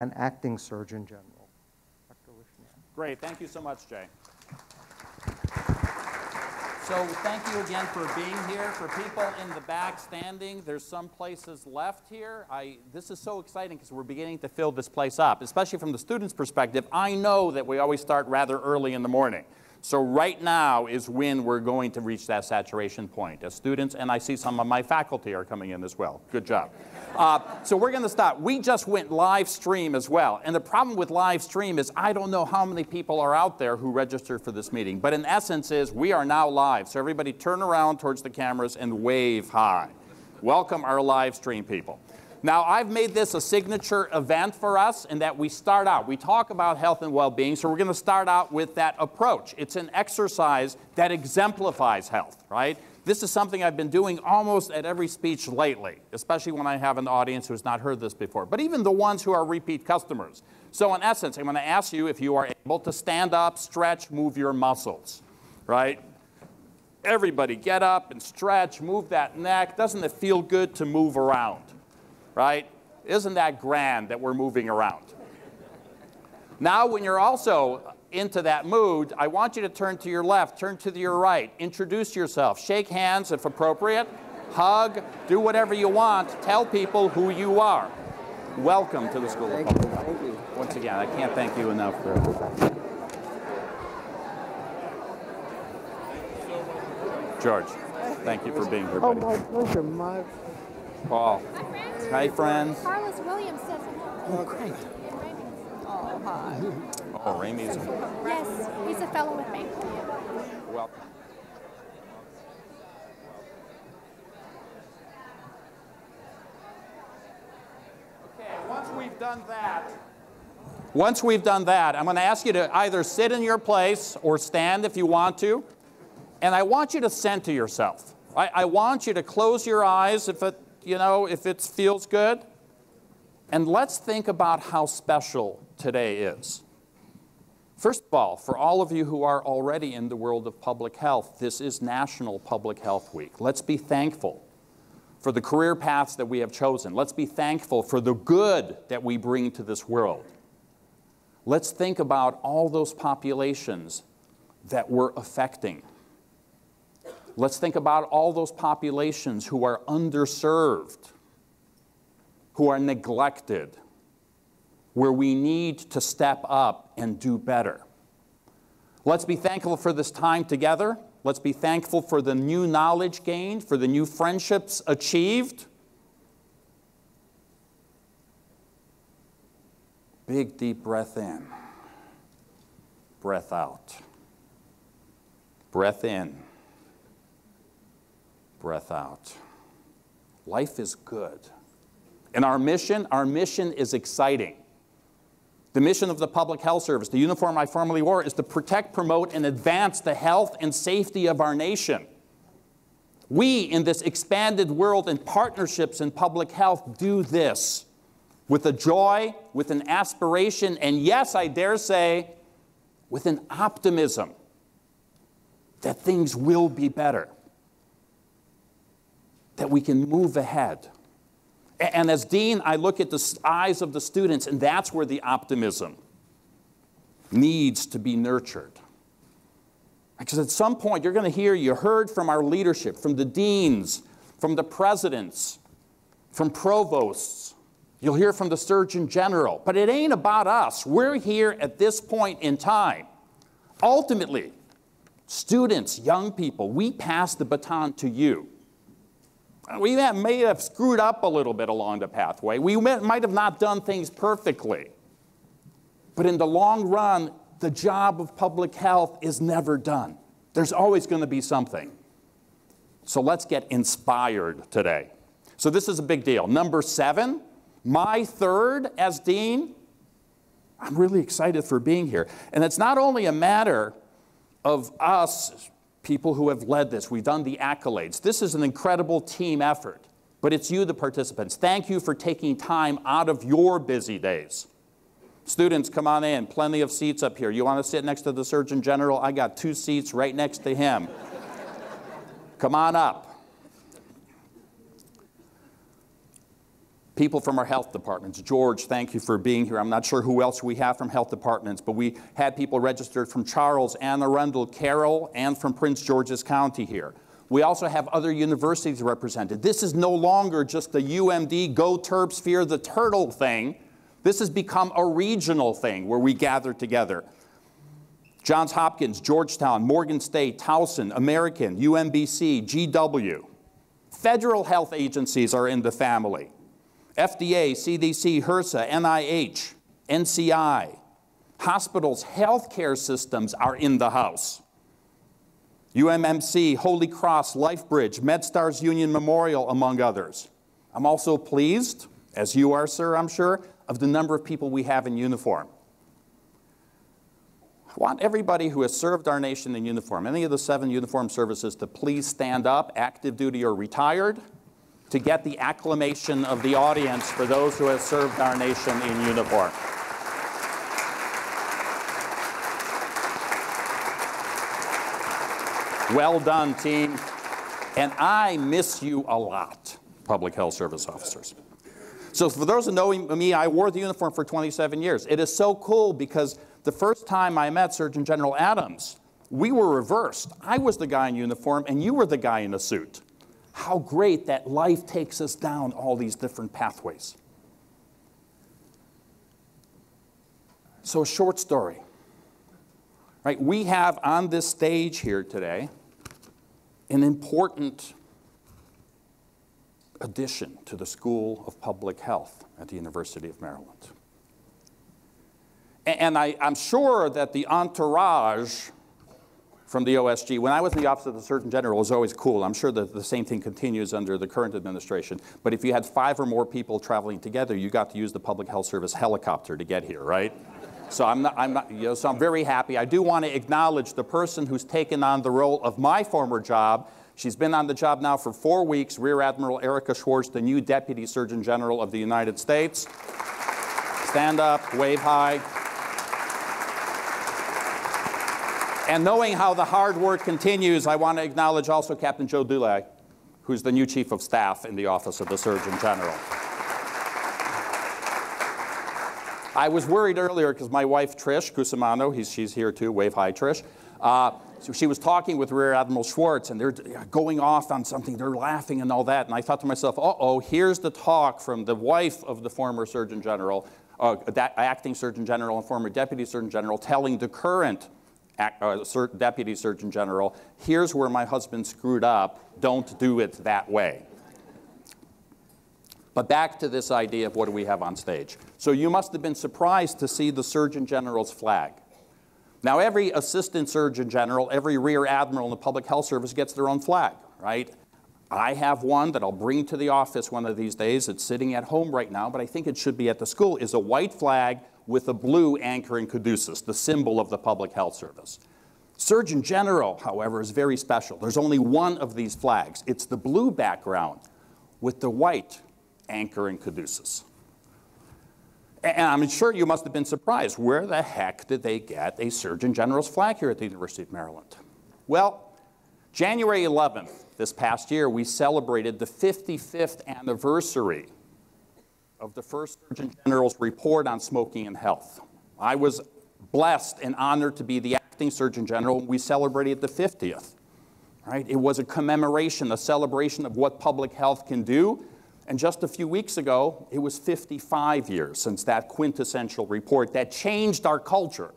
and Acting Surgeon General. Great. Thank you so much, Jay. So thank you again for being here. For people in the back standing, there's some places left here. I, this is so exciting because we're beginning to fill this place up, especially from the student's perspective. I know that we always start rather early in the morning. So right now is when we're going to reach that saturation point as students, and I see some of my faculty are coming in as well. Good job. Uh, so we're going to stop. We just went live stream as well. And the problem with live stream is I don't know how many people are out there who registered for this meeting. But in essence is we are now live. So everybody turn around towards the cameras and wave hi. Welcome our live stream people. Now, I've made this a signature event for us in that we start out. We talk about health and well being, so we're going to start out with that approach. It's an exercise that exemplifies health, right? This is something I've been doing almost at every speech lately, especially when I have an audience who has not heard this before, but even the ones who are repeat customers. So, in essence, I'm going to ask you if you are able to stand up, stretch, move your muscles, right? Everybody get up and stretch, move that neck. Doesn't it feel good to move around, right? Isn't that grand that we're moving around? Now, when you're also into that mood, I want you to turn to your left, turn to your right, introduce yourself, shake hands if appropriate, hug, do whatever you want, tell people who you are. Welcome to the School of Public Health. Thank you. Once again, I can't thank you enough for. George, thank you for being here, Oh, buddy. my pleasure. My Paul. Hi, friends. Carlos Williams says hello. Oh, great. oh, hi. Oh, Ramey's. Yes, he's a fellow with me. Welcome. Okay, once we've done that, once we've done that, I'm going to ask you to either sit in your place or stand if you want to. And I want you to center yourself. I, I want you to close your eyes if it, you know, if it feels good. And let's think about how special today is. First of all, for all of you who are already in the world of public health, this is National Public Health Week. Let's be thankful for the career paths that we have chosen. Let's be thankful for the good that we bring to this world. Let's think about all those populations that we're affecting. Let's think about all those populations who are underserved, who are neglected, where we need to step up and do better. Let's be thankful for this time together. Let's be thankful for the new knowledge gained, for the new friendships achieved. Big, deep breath in, breath out. Breath in, breath out. Life is good. And our mission, our mission is exciting. The mission of the Public Health Service, the uniform I formerly wore, is to protect, promote, and advance the health and safety of our nation. We, in this expanded world and partnerships in public health, do this with a joy, with an aspiration, and yes, I dare say, with an optimism that things will be better, that we can move ahead. And as dean, I look at the eyes of the students, and that's where the optimism needs to be nurtured. Because at some point, you're going to hear, you heard from our leadership, from the deans, from the presidents, from provosts. You'll hear from the Surgeon General. But it ain't about us. We're here at this point in time. Ultimately, students, young people, we pass the baton to you. We may have screwed up a little bit along the pathway. We might have not done things perfectly. But in the long run, the job of public health is never done. There's always going to be something. So let's get inspired today. So this is a big deal. Number seven, my third as dean. I'm really excited for being here. And it's not only a matter of us people who have led this. We've done the accolades. This is an incredible team effort, but it's you, the participants. Thank you for taking time out of your busy days. Students, come on in. Plenty of seats up here. You want to sit next to the Surgeon General? I got two seats right next to him. come on up. People from our health departments. George, thank you for being here. I'm not sure who else we have from health departments, but we had people registered from Charles, Anne Arundel, Carroll, and from Prince George's County here. We also have other universities represented. This is no longer just the UMD Go Terps Fear the Turtle thing. This has become a regional thing where we gather together. Johns Hopkins, Georgetown, Morgan State, Towson, American, UMBC, GW. Federal health agencies are in the family. FDA, CDC, HRSA, NIH, NCI. Hospitals, healthcare systems are in the house. UMMC, Holy Cross, LifeBridge, MedStars Union Memorial, among others. I'm also pleased, as you are, sir, I'm sure, of the number of people we have in uniform. I want everybody who has served our nation in uniform, any of the seven uniform services, to please stand up, active duty or retired, to get the acclamation of the audience for those who have served our nation in uniform. Well done, team. And I miss you a lot, public health service officers. So, for those who know me, I wore the uniform for 27 years. It is so cool because the first time I met Surgeon General Adams, we were reversed. I was the guy in uniform, and you were the guy in a suit how great that life takes us down all these different pathways. So, a short story. Right, we have on this stage here today an important addition to the School of Public Health at the University of Maryland. And I, am sure that the entourage from the OSG. When I was in the Office of the Surgeon General, it was always cool. I'm sure that the same thing continues under the current administration. But if you had five or more people traveling together, you got to use the Public Health Service helicopter to get here, right? So I'm not, I'm not, you know, so I'm very happy. I do want to acknowledge the person who's taken on the role of my former job. She's been on the job now for four weeks, Rear Admiral Erica Schwartz, the new Deputy Surgeon General of the United States. Stand up, wave hi. And knowing how the hard work continues, I want to acknowledge also Captain Joe Dulay, who's the new Chief of Staff in the Office of the Surgeon General. I was worried earlier because my wife Trish Cusimano, she's here too, wave hi Trish. Uh, so she was talking with Rear Admiral Schwartz and they're going off on something, they're laughing and all that. And I thought to myself, uh oh, here's the talk from the wife of the former Surgeon General, uh, acting Surgeon General and former Deputy Surgeon General, telling the current uh, Uh, deputy Surgeon General, here's where my husband screwed up, don't do it that way. But back to this idea of what do we have on stage. So you must have been surprised to see the Surgeon General's flag. Now, every Assistant Surgeon General, every Rear Admiral in the Public Health Service gets their own flag, right? I have one that I'll bring to the office one of these days. It's sitting at home right now, but I think it should be at the school, is a white flag with a blue anchor in caduceus, the symbol of the Public Health Service. Surgeon General, however, is very special. There's only one of these flags. It's the blue background with the white anchor in caduceus. And I'm sure you must have been surprised. Where the heck did they get a Surgeon General's flag here at the University of Maryland? Well, January 11th, this past year, we celebrated the 55th anniversary of the first Surgeon General's report on smoking and health. I was blessed and honored to be the acting Surgeon General. We celebrated the 50th. Right? It was a commemoration, a celebration of what public health can do. And just a few weeks ago, it was 55 years since that quintessential report that changed our culture.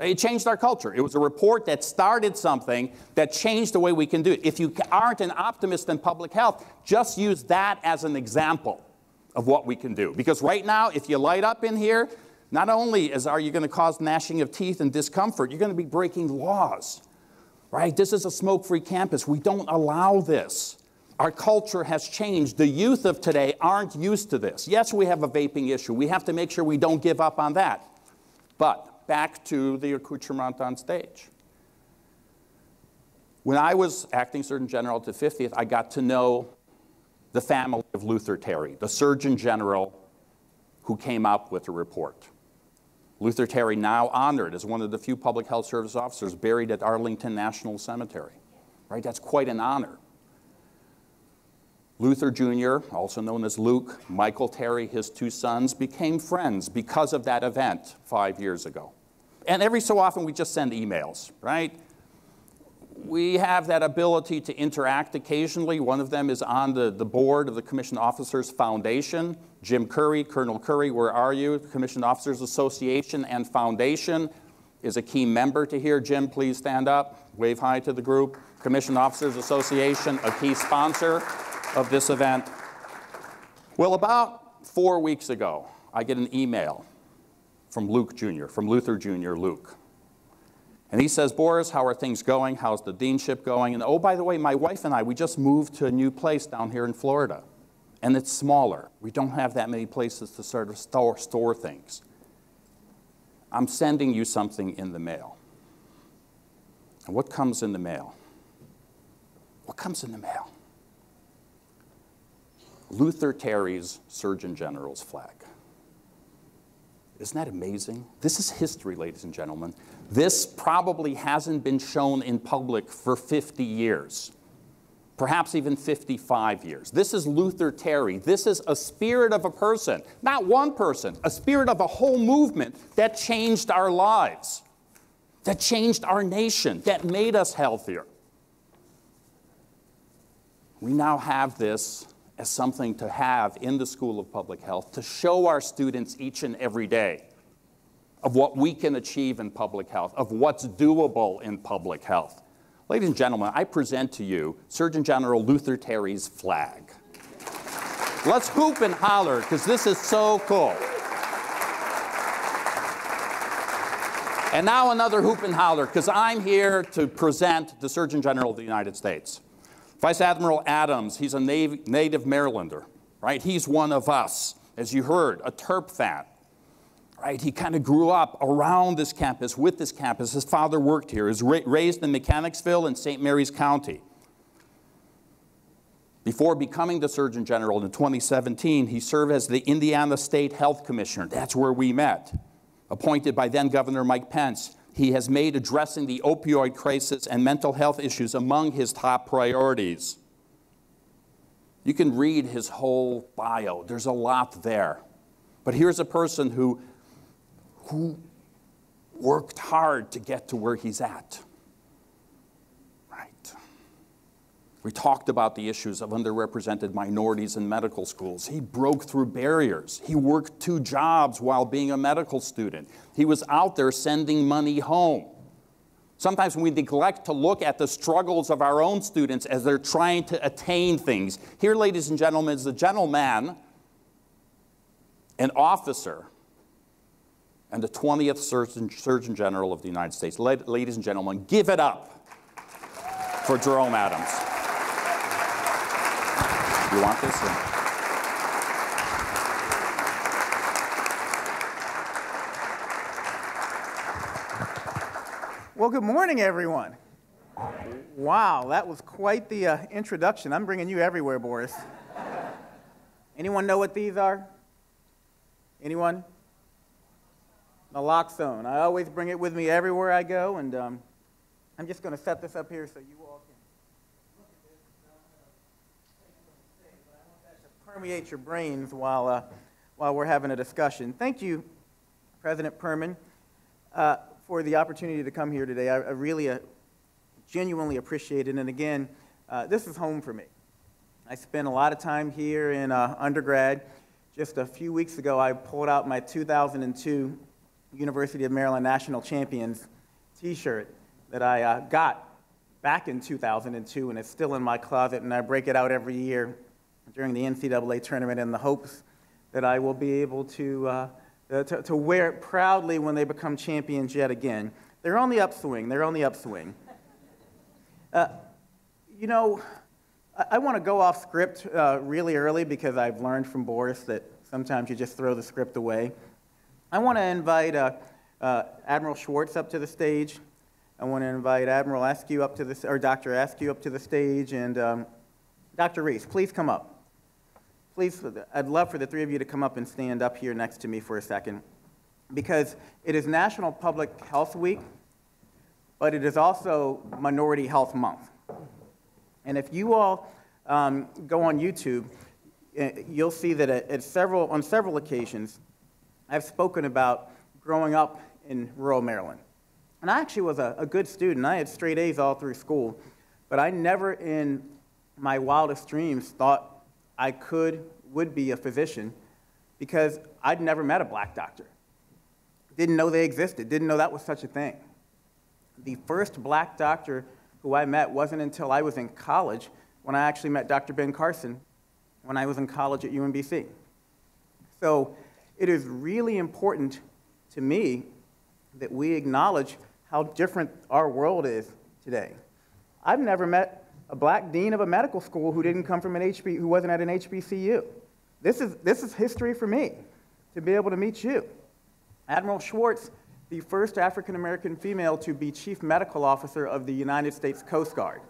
It changed our culture. It was a report that started something that changed the way we can do it. If you aren't an optimist in public health, just use that as an example of what we can do. Because right now, if you light up in here, not only is, are you going to cause gnashing of teeth and discomfort, you're going to be breaking laws. Right? This is a smoke free campus. We don't allow this. Our culture has changed. The youth of today aren't used to this. Yes, we have a vaping issue. We have to make sure we don't give up on that. But back to the accoutrement on stage. When I was acting Surgeon General to 50th, I got to know the family of Luther Terry, the Surgeon General who came up with the report. Luther Terry, now honored as one of the few public health service officers buried at Arlington National Cemetery. Right? That's quite an honor. Luther Jr., also known as Luke, Michael Terry, his two sons, became friends because of that event five years ago. And every so often we just send emails, right? We have that ability to interact occasionally. One of them is on the, the board of the Commissioned Officers Foundation. Jim Curry, Colonel Curry, where are you? The Commissioned Officers Association and Foundation is a key member to here. Jim, please stand up. Wave hi to the group. Commissioned Officers Association, a key sponsor of this event. Well, about four weeks ago, I get an email from Luke Jr., from Luther Jr., Luke. And he says, Boris, how are things going? How's the deanship going? And oh, by the way, my wife and I, we just moved to a new place down here in Florida. And it's smaller. We don't have that many places to sort of store, store things. I'm sending you something in the mail. And what comes in the mail? What comes in the mail? Luther Terry's Surgeon General's flag. Isn't that amazing? This is history, ladies and gentlemen. This probably hasn't been shown in public for 50 years, perhaps even 55 years. This is Luther Terry. This is a spirit of a person, not one person, a spirit of a whole movement that changed our lives, that changed our nation, that made us healthier. We now have this as something to have in the School of Public Health to show our students each and every day of what we can achieve in public health, of what's doable in public health. Ladies and gentlemen, I present to you Surgeon General Luther Terry's flag. Let's hoop and holler because this is so cool. And now another hoop and holler because I'm here to present the Surgeon General of the United States. Vice Admiral Adams, he's a native Marylander, right? He's one of us. As you heard, a Terp fan, right? He kind of grew up around this campus, with this campus. His father worked here. He was ra raised in Mechanicsville in St. Mary's County. Before becoming the Surgeon General in 2017, he served as the Indiana State Health Commissioner. That's where we met. Appointed by then Governor Mike Pence he has made addressing the opioid crisis and mental health issues among his top priorities. You can read his whole bio, there's a lot there. But here's a person who, who worked hard to get to where he's at. Right. We talked about the issues of underrepresented minorities in medical schools. He broke through barriers. He worked two jobs while being a medical student. He was out there sending money home. Sometimes we neglect to look at the struggles of our own students as they're trying to attain things. Here, ladies and gentlemen, is a gentleman, an officer, and the 20th Surgeon, Surgeon General of the United States. Ladies and gentlemen, give it up for Jerome Adams. You want this? Or? Well, good morning, everyone. Wow, that was quite the uh, introduction. I'm bringing you everywhere, Boris. Anyone know what these are? Anyone? Naloxone. I always bring it with me everywhere I go, and um, I'm just going to set this up here so you all can look at this. I want that to permeate your brains while, uh, while we're having a discussion. Thank you, President Perman, uh, for the opportunity to come here today. I, I really uh, genuinely appreciate it. And again, uh, this is home for me. I spent a lot of time here in uh, undergrad. Just a few weeks ago, I pulled out my 2002 University of Maryland National Champions t-shirt that I uh, got back in 2002, and it's still in my closet, and I break it out every year during the NCAA tournament in the hopes that I will be able to, uh, uh, to, to, wear it proudly when they become champions yet again. They're on the upswing. They're on the upswing. Uh, you know, I, I want to go off script uh, really early because I've learned from Boris that sometimes you just throw the script away. I want to invite uh, uh, Admiral Schwartz up to the stage. I want to invite Admiral Askew up to the, or Dr. Askew up to the stage, and um, Dr. Reese, please come up. Please, I'd love for the three of you to come up and stand up here next to me for a second because it is National Public Health Week, but it is also Minority Health Month. And if you all um, go on YouTube, uh, you'll see that at, at several, on several occasions, I've spoken about growing up in rural Maryland. And I actually was a, a good student. I had straight A's all through school, but I never in my wildest dreams thought I could, would be a physician because I'd never met a black doctor. Didn't know they existed, didn't know that was such a thing. The first black doctor who I met wasn't until I was in college when I actually met Dr. Ben Carson when I was in college at UMBC. So it is really important to me that we acknowledge how different our world is today. I've never met a black dean of a medical school who didn't come from an HB, who wasn't at an HBCU. This is, this is history for me to be able to meet you. Admiral Schwartz, the first African American female to be chief medical officer of the United States Coast Guard.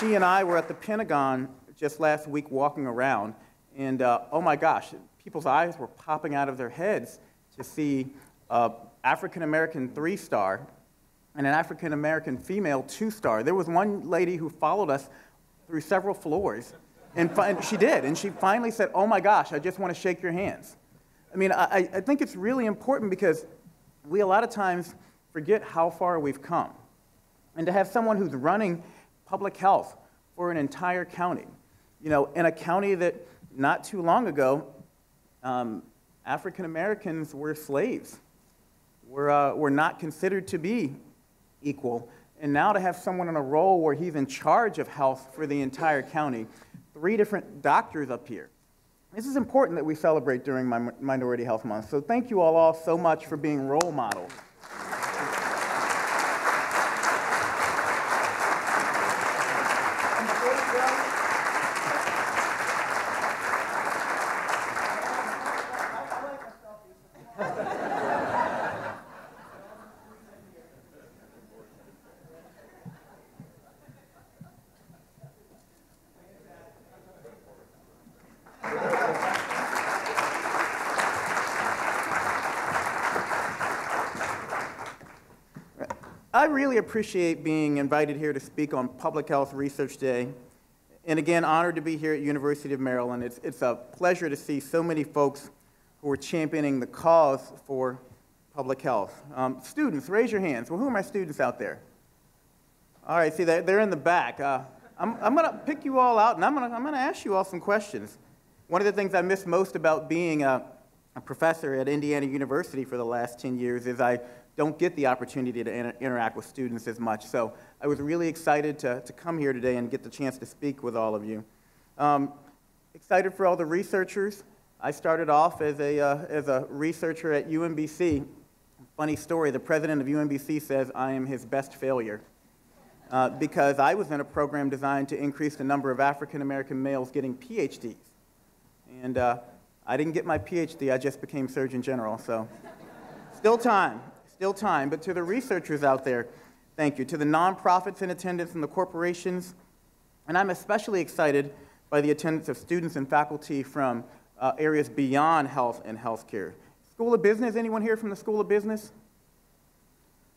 She and I were at the Pentagon just last week walking around, and uh, oh my gosh, people's eyes were popping out of their heads to see an African American three star and an African American female two star. There was one lady who followed us through several floors, and, and she did, and she finally said, Oh my gosh, I just want to shake your hands. I mean, I, I think it's really important because we a lot of times forget how far we've come. And to have someone who's running public health for an entire county, you know, in a county that not too long ago, um, African Americans were slaves, were, uh, were not considered to be equal. And now to have someone in a role where he's in charge of health for the entire county, three different doctors up here. This is important that we celebrate during my Minority Health Month. So thank you all, all so much for being role models. I really appreciate being invited here to speak on Public Health Research Day. And again, honored to be here at University of Maryland. It's, it's a pleasure to see so many folks who are championing the cause for public health. Um, students, raise your hands. Well, who are my students out there? All right, see, they're, they're in the back. Uh, I'm, I'm going to pick you all out, and I'm going to ask you all some questions. One of the things I miss most about being a, a professor at Indiana University for the last 10 years is I don't get the opportunity to inter interact with students as much. So I was really excited to, to come here today and get the chance to speak with all of you. Um, excited for all the researchers. I started off as a, uh, as a researcher at UMBC. Funny story, the president of UMBC says I am his best failure. Uh, because I was in a program designed to increase the number of African American males getting PhDs. And uh, I didn't get my PhD, I just became Surgeon General, so still time still time. But to the researchers out there, thank you. To the nonprofits in attendance and the corporations, and I'm especially excited by the attendance of students and faculty from uh, areas beyond health and healthcare. School of Business, anyone here from the School of Business?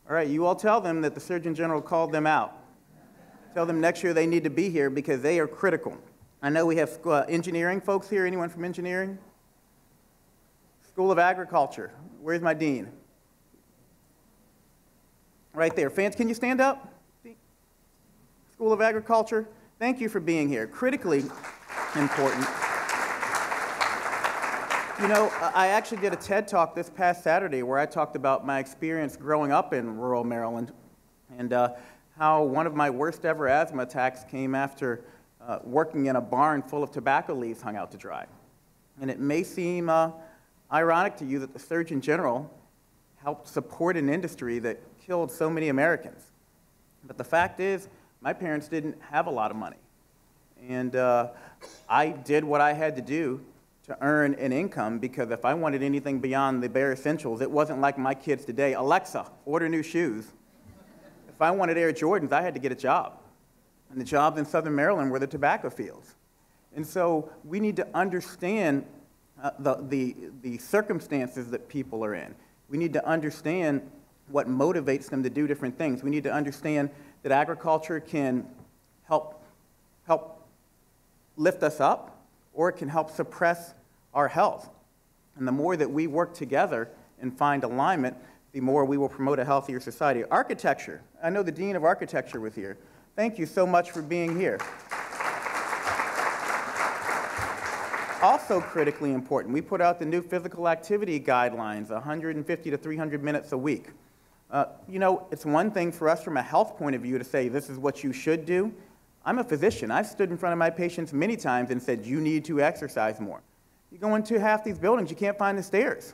All right, you all tell them that the Surgeon General called them out. Tell them next year they need to be here because they are critical. I know we have uh, engineering folks here. Anyone from engineering? School of Agriculture. Where's my dean? Right there. Fans, can you stand up? School of Agriculture, thank you for being here. Critically important. You know, I actually did a TED talk this past Saturday where I talked about my experience growing up in rural Maryland and uh, how one of my worst ever asthma attacks came after uh, working in a barn full of tobacco leaves hung out to dry. And it may seem uh, ironic to you that the Surgeon General helped support an industry that killed so many Americans. But the fact is, my parents didn't have a lot of money. And uh, I did what I had to do to earn an income because if I wanted anything beyond the bare essentials, it wasn't like my kids today. Alexa, order new shoes. If I wanted Air Jordans, I had to get a job. And the jobs in Southern Maryland were the tobacco fields. And so we need to understand uh, the, the, the circumstances that people are in. We need to understand what motivates them to do different things. We need to understand that agriculture can help, help lift us up or it can help suppress our health. And the more that we work together and find alignment, the more we will promote a healthier society. Architecture. I know the Dean of Architecture was here. Thank you so much for being here. Also critically important, we put out the new physical activity guidelines, 150 to 300 minutes a week. Uh, you know, it's one thing for us from a health point of view to say this is what you should do. I'm a physician. I've stood in front of my patients many times and said, you need to exercise more. You go into half these buildings, you can't find the stairs.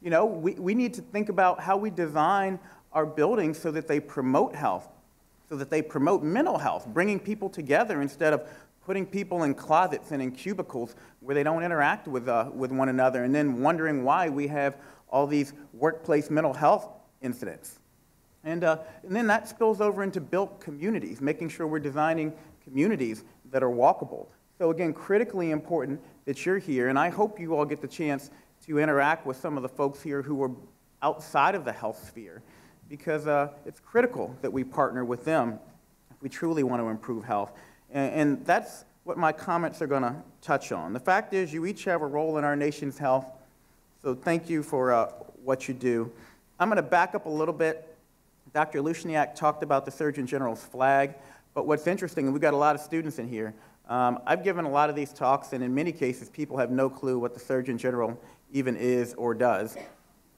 You know, we, we need to think about how we design our buildings so that they promote health, so that they promote mental health, bringing people together instead of putting people in closets and in cubicles where they don't interact with, uh, with one another, and then wondering why we have all these workplace mental health incidents. And, uh, and then that spills over into built communities, making sure we're designing communities that are walkable. So, again, critically important that you're here, and I hope you all get the chance to interact with some of the folks here who are outside of the health sphere, because uh, it's critical that we partner with them if we truly want to improve health. And, and that's what my comments are going to touch on. The fact is, you each have a role in our nation's health, so thank you for uh, what you do. I'm going to back up a little bit. Dr. Lushniak talked about the Surgeon General's flag, but what's interesting, and we've got a lot of students in here, um, I've given a lot of these talks, and in many cases, people have no clue what the Surgeon General even is or does.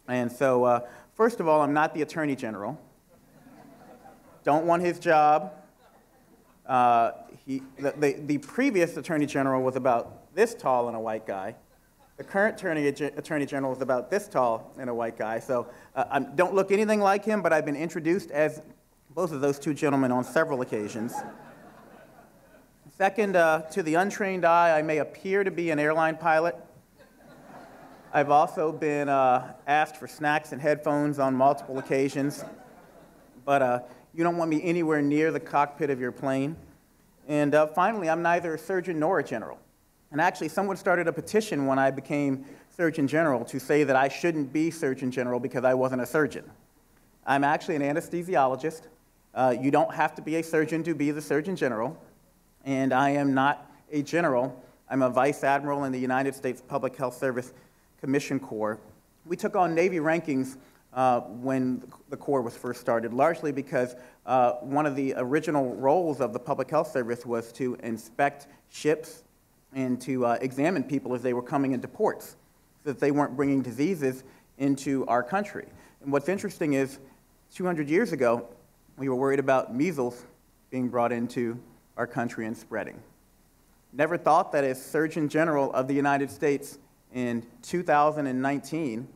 And so, uh, first of all, I'm not the Attorney General. Don't want his job. Uh, he, the, the, the, previous Attorney General was about this tall and a white guy. The current Attorney, Attorney General is about this tall and a white guy. So, uh, I don't look anything like him, but I've been introduced as both of those two gentlemen on several occasions. Second, uh, to the untrained eye, I may appear to be an airline pilot. I've also been uh, asked for snacks and headphones on multiple occasions, but uh, you don't want me anywhere near the cockpit of your plane. And uh, finally, I'm neither a surgeon nor a general. And actually, someone started a petition when I became Surgeon General to say that I shouldn't be Surgeon General because I wasn't a surgeon. I'm actually an anesthesiologist. Uh, you don't have to be a surgeon to be the Surgeon General. And I am not a general. I'm a vice admiral in the United States Public Health Service Commission Corps. We took on Navy rankings uh, when the Corps was first started, largely because uh, one of the original roles of the Public Health Service was to inspect ships and to uh, examine people as they were coming into ports so that they weren't bringing diseases into our country. And what's interesting is 200 years ago, we were worried about measles being brought into our country and spreading. Never thought that as Surgeon General of the United States, in 2019,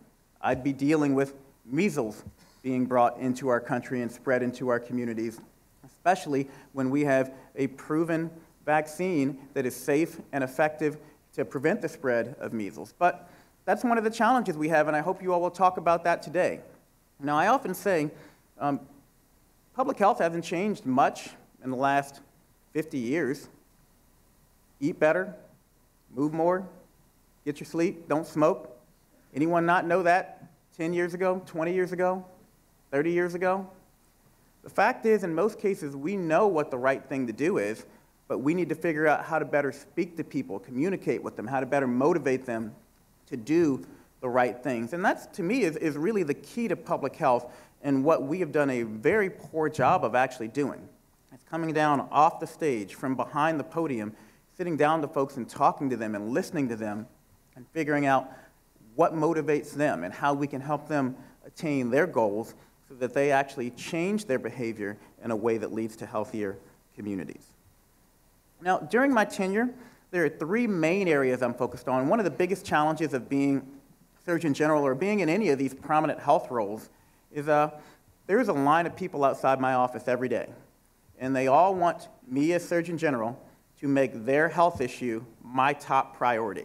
I'd be dealing with measles being brought into our country and spread into our communities, especially when we have a proven vaccine that is safe and effective to prevent the spread of measles. But that's one of the challenges we have, and I hope you all will talk about that today. Now, I often say um, public health hasn't changed much in the last 50 years. Eat better, move more, get your sleep, don't smoke. Anyone not know that 10 years ago, 20 years ago, 30 years ago? The fact is, in most cases, we know what the right thing to do is, but we need to figure out how to better speak to people, communicate with them, how to better motivate them to do the right things. And that's, to me, is, is really the key to public health and what we have done a very poor job of actually doing. It's coming down off the stage, from behind the podium, sitting down to folks and talking to them and listening to them and figuring out what motivates them and how we can help them attain their goals so that they actually change their behavior in a way that leads to healthier communities. Now, during my tenure, there are three main areas I'm focused on. One of the biggest challenges of being Surgeon General or being in any of these prominent health roles is uh, there is a line of people outside my office every day, and they all want me as Surgeon General to make their health issue my top priority.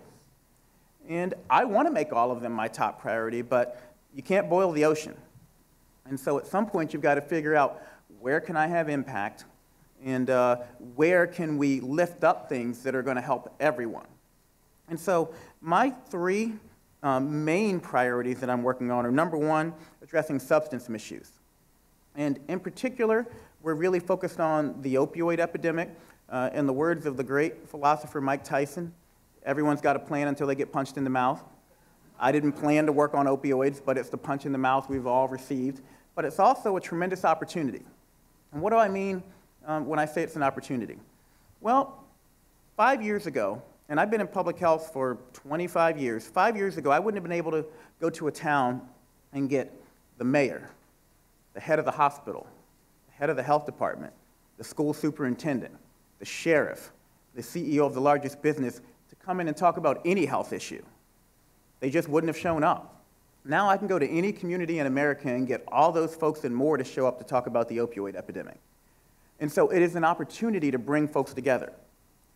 And I want to make all of them my top priority, but you can't boil the ocean. And so at some point, you've got to figure out where can I have impact and uh, where can we lift up things that are going to help everyone. And so my three um, main priorities that I'm working on are number one, addressing substance misuse. And in particular, we're really focused on the opioid epidemic. Uh, in the words of the great philosopher Mike Tyson, everyone's got a plan until they get punched in the mouth. I didn't plan to work on opioids, but it's the punch in the mouth we've all received. But it's also a tremendous opportunity. And what do I mean um, when I say it's an opportunity? Well, five years ago, and I've been in public health for 25 years, five years ago, I wouldn't have been able to go to a town and get the mayor, the head of the hospital, the head of the health department, the school superintendent, the sheriff, the CEO of the largest business to come in and talk about any health issue. They just wouldn't have shown up. Now I can go to any community in America and get all those folks and more to show up to talk about the opioid epidemic. And so it is an opportunity to bring folks together.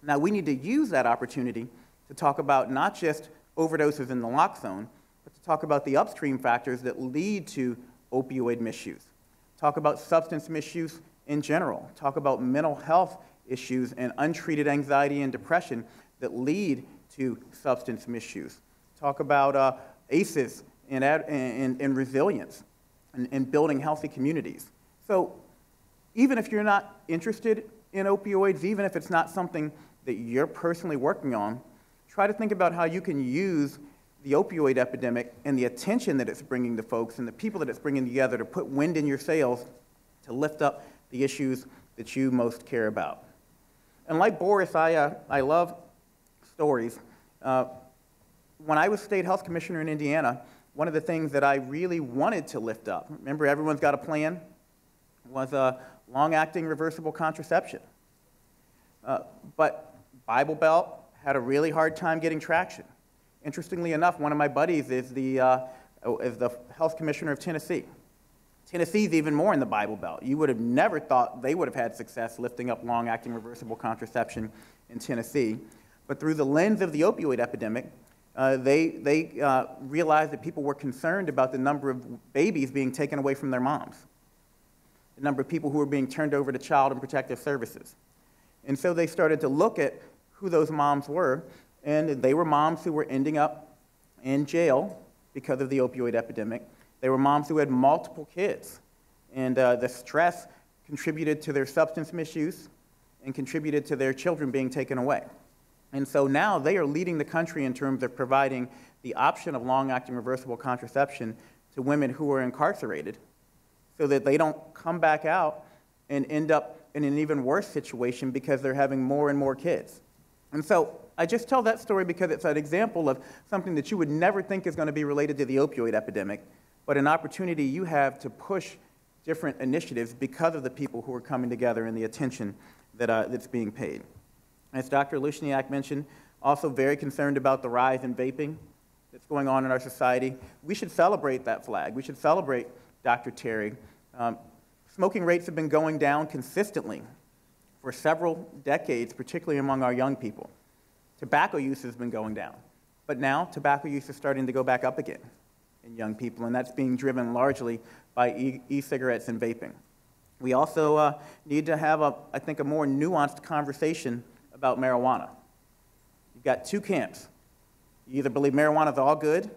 Now we need to use that opportunity to talk about not just overdoses in naloxone, but to talk about the upstream factors that lead to opioid misuse. Talk about substance misuse in general. Talk about mental health issues and untreated anxiety and depression that lead to substance misuse. Talk about uh, ACEs and, and, and resilience and, and building healthy communities. So even if you're not interested in opioids, even if it's not something that you're personally working on, try to think about how you can use the opioid epidemic and the attention that it's bringing to folks and the people that it's bringing together to put wind in your sails to lift up the issues that you most care about. And like Boris, I, uh, I love stories. Uh, when I was state health commissioner in Indiana, one of the things that I really wanted to lift up, remember everyone's got a plan, was uh, long-acting reversible contraception. Uh, but Bible Belt had a really hard time getting traction. Interestingly enough, one of my buddies is the, uh, is the health commissioner of Tennessee. Tennessee's even more in the Bible Belt. You would have never thought they would have had success lifting up long-acting reversible contraception in Tennessee. But through the lens of the opioid epidemic, uh, they, they uh, realized that people were concerned about the number of babies being taken away from their moms, the number of people who were being turned over to child and protective services. And so they started to look at who those moms were, and they were moms who were ending up in jail because of the opioid epidemic. They were moms who had multiple kids, and uh, the stress contributed to their substance misuse and contributed to their children being taken away. And so now they are leading the country in terms of providing the option of long acting reversible contraception to women who are incarcerated so that they don't come back out and end up in an even worse situation because they're having more and more kids. And so I just tell that story because it's an example of something that you would never think is going to be related to the opioid epidemic, but an opportunity you have to push different initiatives because of the people who are coming together and the attention that, uh, that's being paid. As Dr. Lushniak mentioned, also very concerned about the rise in vaping that's going on in our society. We should celebrate that flag. We should celebrate Dr. Terry. Um, smoking rates have been going down consistently for several decades, particularly among our young people. Tobacco use has been going down, but now tobacco use is starting to go back up again in young people, and that's being driven largely by e-cigarettes and vaping. We also uh, need to have, a, I think, a more nuanced conversation about marijuana. You've got two camps. You either believe marijuana is all good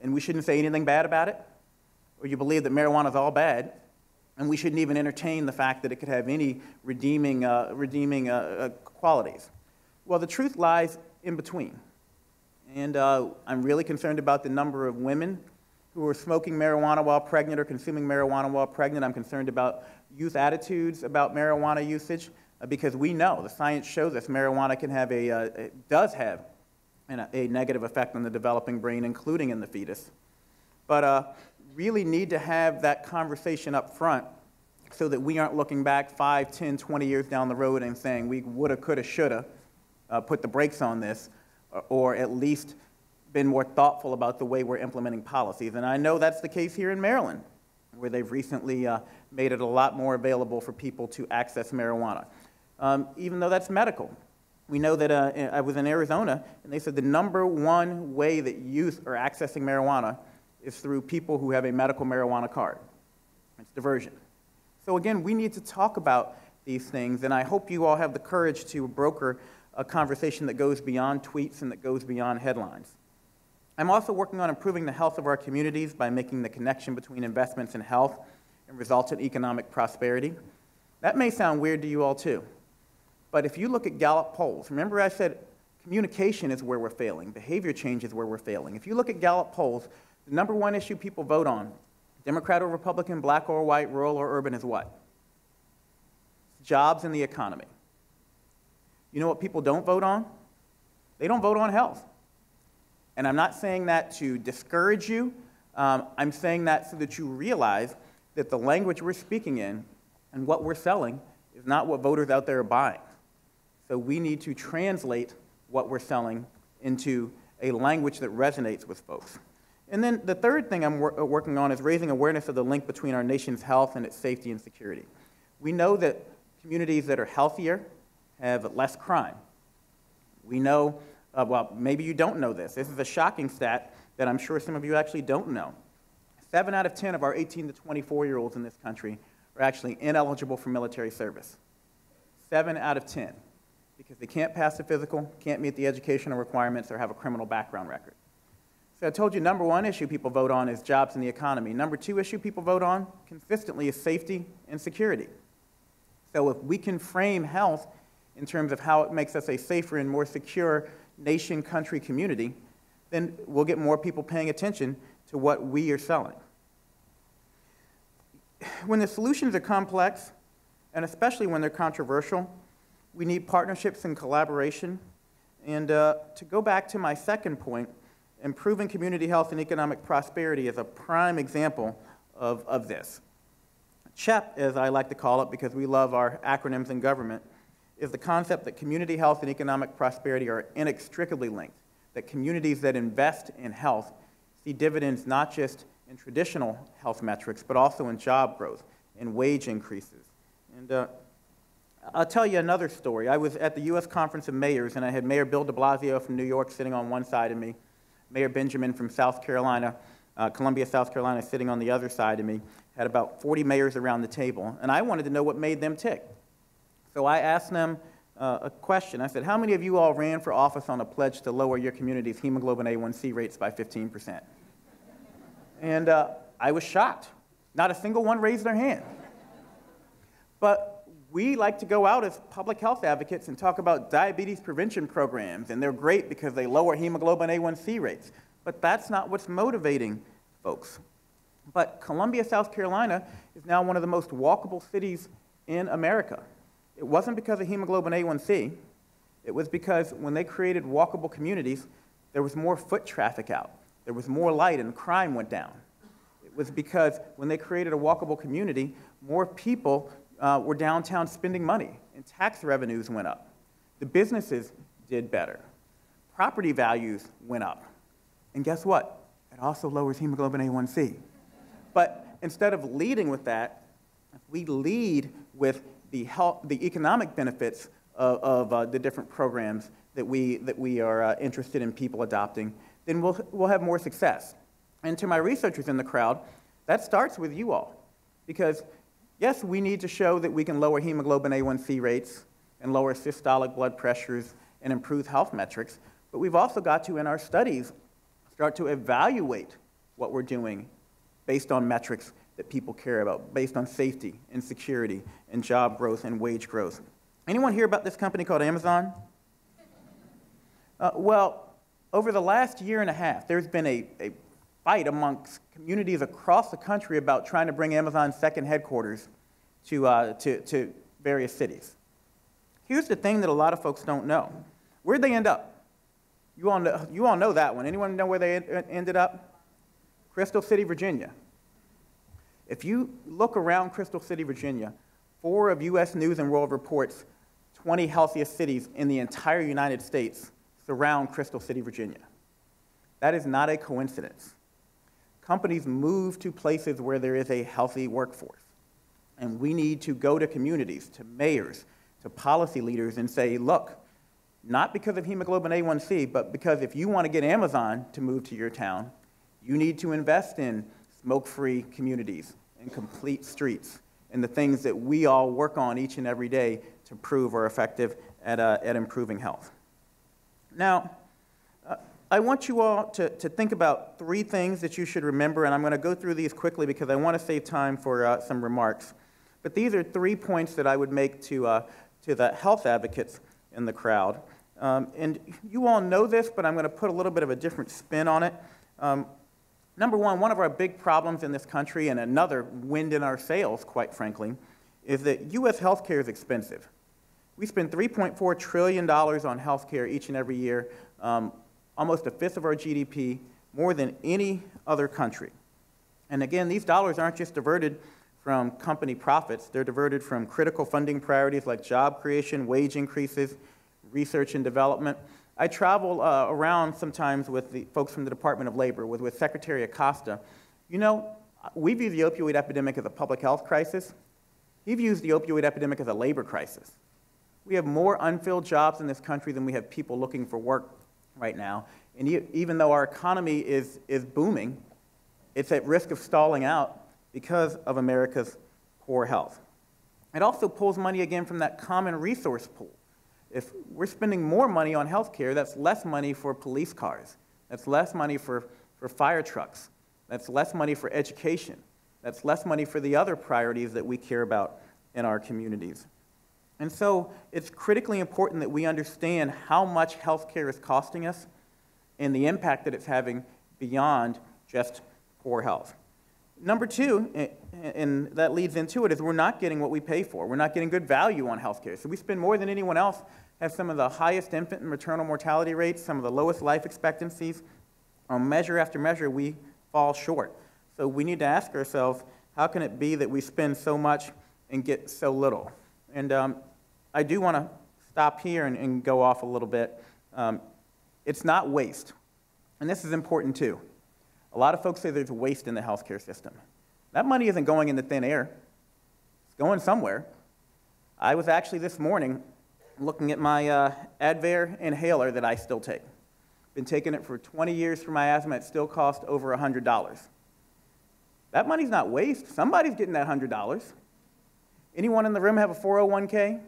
and we shouldn't say anything bad about it, or you believe that marijuana is all bad and we shouldn't even entertain the fact that it could have any redeeming, uh, redeeming uh, uh, qualities. Well, the truth lies in between. And uh, I'm really concerned about the number of women who are smoking marijuana while pregnant or consuming marijuana while pregnant. I'm concerned about youth attitudes about marijuana usage. Uh, because we know, the science shows us marijuana can have a, uh, does have an, a negative effect on the developing brain, including in the fetus. But really need to have that conversation up front so that we aren't looking back 5, 10, 20 years down the road and saying we woulda, coulda, shoulda uh, put the brakes on this, or, or at least been more thoughtful about the way we're implementing policies. And I know that's the case here in Maryland, where they've recently uh, made it a lot more available for people to access marijuana um, even though that's medical. We know that uh, I was in Arizona, and they said the number one way that youth are accessing marijuana is through people who have a medical marijuana card. It's diversion. So again, we need to talk about these things, and I hope you all have the courage to broker a conversation that goes beyond tweets and that goes beyond headlines. I'm also working on improving the health of our communities by making the connection between investments in health and resultant economic prosperity. That may sound weird to you all too, but if you look at Gallup polls, remember I said communication is where we're failing, behavior change is where we're failing. If you look at Gallup polls, the number one issue people vote on, Democrat or Republican, black or white, rural or urban, is what? Jobs and the economy. You know what people don't vote on? They don't vote on health. And I'm not saying that to discourage you. Um, I'm saying that so that you realize that the language we're speaking in and what we're selling is not what voters out there are buying. So we need to translate what we're selling into a language that resonates with folks. And then the third thing I'm wor- uh, working on is raising awareness of the link between our nation's health and its safety and security. We know that communities that are healthier have less crime. We know, uh, well, maybe you don't know this. This is a shocking stat that I'm sure some of you actually don't know. Seven out of 10 of our 18 to 24 year olds in this country are actually ineligible for military service. Seven out of 10. Because they can't pass the physical, can't meet the educational requirements, or have a criminal background record. So I told you number one issue people vote on is jobs and the economy. Number two issue people vote on consistently is safety and security. So if we can frame health in terms of how it makes us a safer and more secure nation, country, community, then we'll get more people paying attention to what we are selling. When the solutions are complex, and especially when they're controversial, we need partnerships and collaboration. And uh, to go back to my second point, improving community health and economic prosperity is a prime example of, of this. CHEP, as I like to call it because we love our acronyms in government, is the concept that community health and economic prosperity are inextricably linked, that communities that invest in health see dividends not just in traditional health metrics, but also in job growth, in wage increases. And uh, I'll tell you another story. I was at the U.S. Conference of Mayors, and I had Mayor Bill de Blasio from New York sitting on one side of me, Mayor Benjamin from South Carolina, uh, Columbia, South Carolina, sitting on the other side of me. Had about 40 mayors around the table, and I wanted to know what made them tick. So I asked them uh, a question. I said, How many of you all ran for office on a pledge to lower your community's hemoglobin A1C rates by 15%? And uh, I was shocked. Not a single one raised their hand. But we like to go out as public health advocates and talk about diabetes prevention programs, and they're great because they lower hemoglobin A1C rates. But that's not what's motivating folks. But Columbia, South Carolina is now one of the most walkable cities in America. It wasn't because of hemoglobin A1C. It was because when they created walkable communities, there was more foot traffic out. There was more light and crime went down. It was because when they created a walkable community, more people uh, were downtown spending money and tax revenues went up. The businesses did better. Property values went up. And guess what? It also lowers hemoglobin A1C. But instead of leading with that, we lead with the, health, the economic benefits of, of uh, the different programs that we, that we are uh, interested in people adopting, then we'll, we'll have more success. And to my researchers in the crowd, that starts with you all. Because, yes, we need to show that we can lower hemoglobin A1C rates and lower systolic blood pressures and improve health metrics, but we've also got to, in our studies, start to evaluate what we're doing based on metrics that people care about, based on safety and security and job growth and wage growth. Anyone hear about this company called Amazon? Uh, well, over the last year and a half, there's been a, a fight amongst communities across the country about trying to bring Amazon's second headquarters to, uh, to, to various cities. Here's the thing that a lot of folks don't know. Where'd they end up? You all know, you all know that one. Anyone know where they ended up? Crystal City, Virginia. If you look around Crystal City, Virginia, four of U.S. News and World Report's 20 healthiest cities in the entire United States surround Crystal City, Virginia. That is not a coincidence. Companies move to places where there is a healthy workforce. And we need to go to communities, to mayors, to policy leaders and say, look, not because of hemoglobin A1C, but because if you want to get Amazon to move to your town, you need to invest in smoke free communities and complete streets and the things that we all work on each and every day to prove are effective at, uh, at improving health. Now, I want you all to, to think about three things that you should remember, and I'm going to go through these quickly because I want to save time for uh, some remarks. But these are three points that I would make to, uh, to the health advocates in the crowd. Um, and you all know this, but I'm going to put a little bit of a different spin on it. Um, number one, one of our big problems in this country, and another wind in our sails, quite frankly, is that U.S. healthcare is expensive. We spend $3.4 trillion on healthcare each and every year, um, almost a fifth of our GDP, more than any other country. And again, these dollars aren't just diverted from company profits, they're diverted from critical funding priorities like job creation, wage increases, research and development. I travel uh, around sometimes with the folks from the Department of Labor, with, with Secretary Acosta. You know, we view the opioid epidemic as a public health crisis. He views the opioid epidemic as a labor crisis. We have more unfilled jobs in this country than we have people looking for work right now. And even though our economy is, is booming, it's at risk of stalling out because of America's poor health. It also pulls money again from that common resource pool. If we're spending more money on health care, that's less money for police cars. That's less money for, for fire trucks. That's less money for education. That's less money for the other priorities that we care about in our communities. And so it's critically important that we understand how much healthcare is costing us and the impact that it's having beyond just poor health. Number two, and that leads into it, is we're not getting what we pay for. We're not getting good value on healthcare. So we spend more than anyone else, have some of the highest infant and maternal mortality rates, some of the lowest life expectancies. On measure after measure, we fall short. So we need to ask ourselves, how can it be that we spend so much and get so little? And um, I do want to stop here and, and, go off a little bit. Um, it's not waste. And this is important too. A lot of folks say there's waste in the healthcare system. That money isn't going into thin air, it's going somewhere. I was actually this morning looking at my uh, Advair inhaler that I still take. Been taking it for 20 years for my asthma. It still costs over $100. That money's not waste. Somebody's getting that $100. Anyone in the room have a 401k?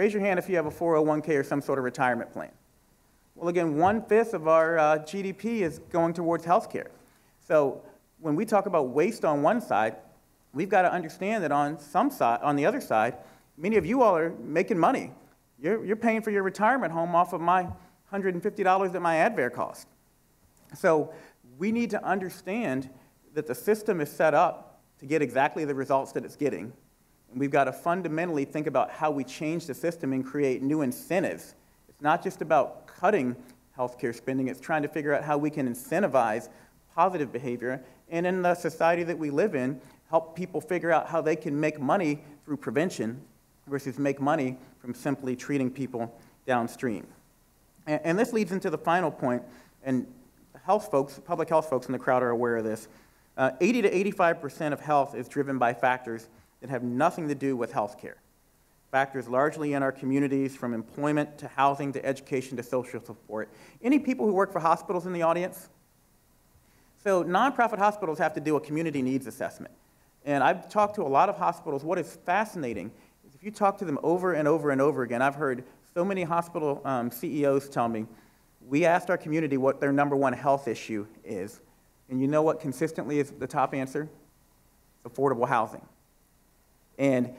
Raise your hand if you have a 401k or some sort of retirement plan. Well, again, one fifth of our uh, GDP is going towards healthcare. So when we talk about waste on one side, we've got to understand that on some side, on the other side, many of you all are making money. You're, you're paying for your retirement home off of my $150 that my Advair cost. So we need to understand that the system is set up to get exactly the results that it's getting. We've got to fundamentally think about how we change the system and create new incentives. It's not just about cutting healthcare spending, it's trying to figure out how we can incentivize positive behavior. And in the society that we live in, help people figure out how they can make money through prevention versus make money from simply treating people downstream. And, and this leads into the final point, and health folks, public health folks in the crowd are aware of this. Uh, 80 to 85% of health is driven by factors that have nothing to do with health care factors largely in our communities from employment to housing to education to social support. Any people who work for hospitals in the audience? So nonprofit hospitals have to do a community needs assessment. And I've talked to a lot of hospitals. What is fascinating is if you talk to them over and over and over again, I've heard so many hospital um, CEOs tell me, we asked our community what their number one health issue is. And you know what consistently is the top answer? Affordable housing. And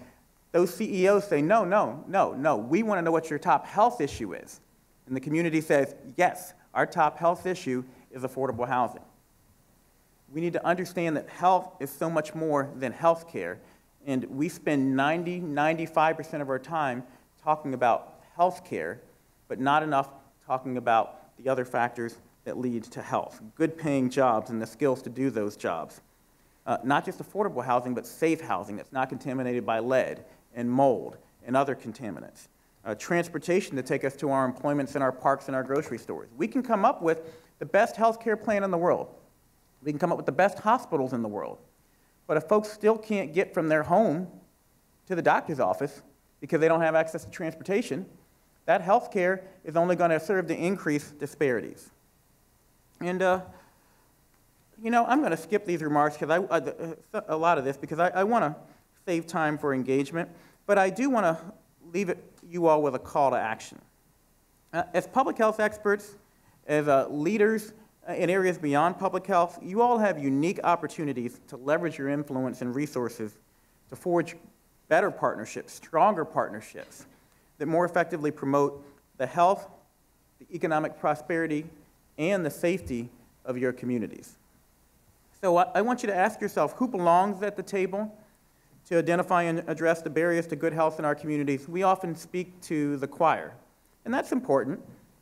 those CEOs say, no, no, no, no, we want to know what your top health issue is. And the community says, yes, our top health issue is affordable housing. We need to understand that health is so much more than health care. And we spend 90, 95% of our time talking about health care, but not enough talking about the other factors that lead to health. Good paying jobs and the skills to do those jobs. Uh, not just affordable housing, but safe housing that's not contaminated by lead and mold and other contaminants. Uh, transportation to take us to our employments in our parks and our grocery stores. We can come up with the best healthcare plan in the world. We can come up with the best hospitals in the world. But if folks still can't get from their home to the doctor's office because they don't have access to transportation, that health care is only going to serve to increase disparities. And, uh, you know, I'm going to skip these remarks because I, uh, a lot of this because I, I want to save time for engagement. But I do want to leave it, you all with a call to action. Uh, as public health experts, as uh, leaders uh, in areas beyond public health, you all have unique opportunities to leverage your influence and resources to forge better partnerships, stronger partnerships that more effectively promote the health, the economic prosperity, and the safety of your communities. So I want you to ask yourself who belongs at the table to identify and address the barriers to good health in our communities. We often speak to the choir, and that's important.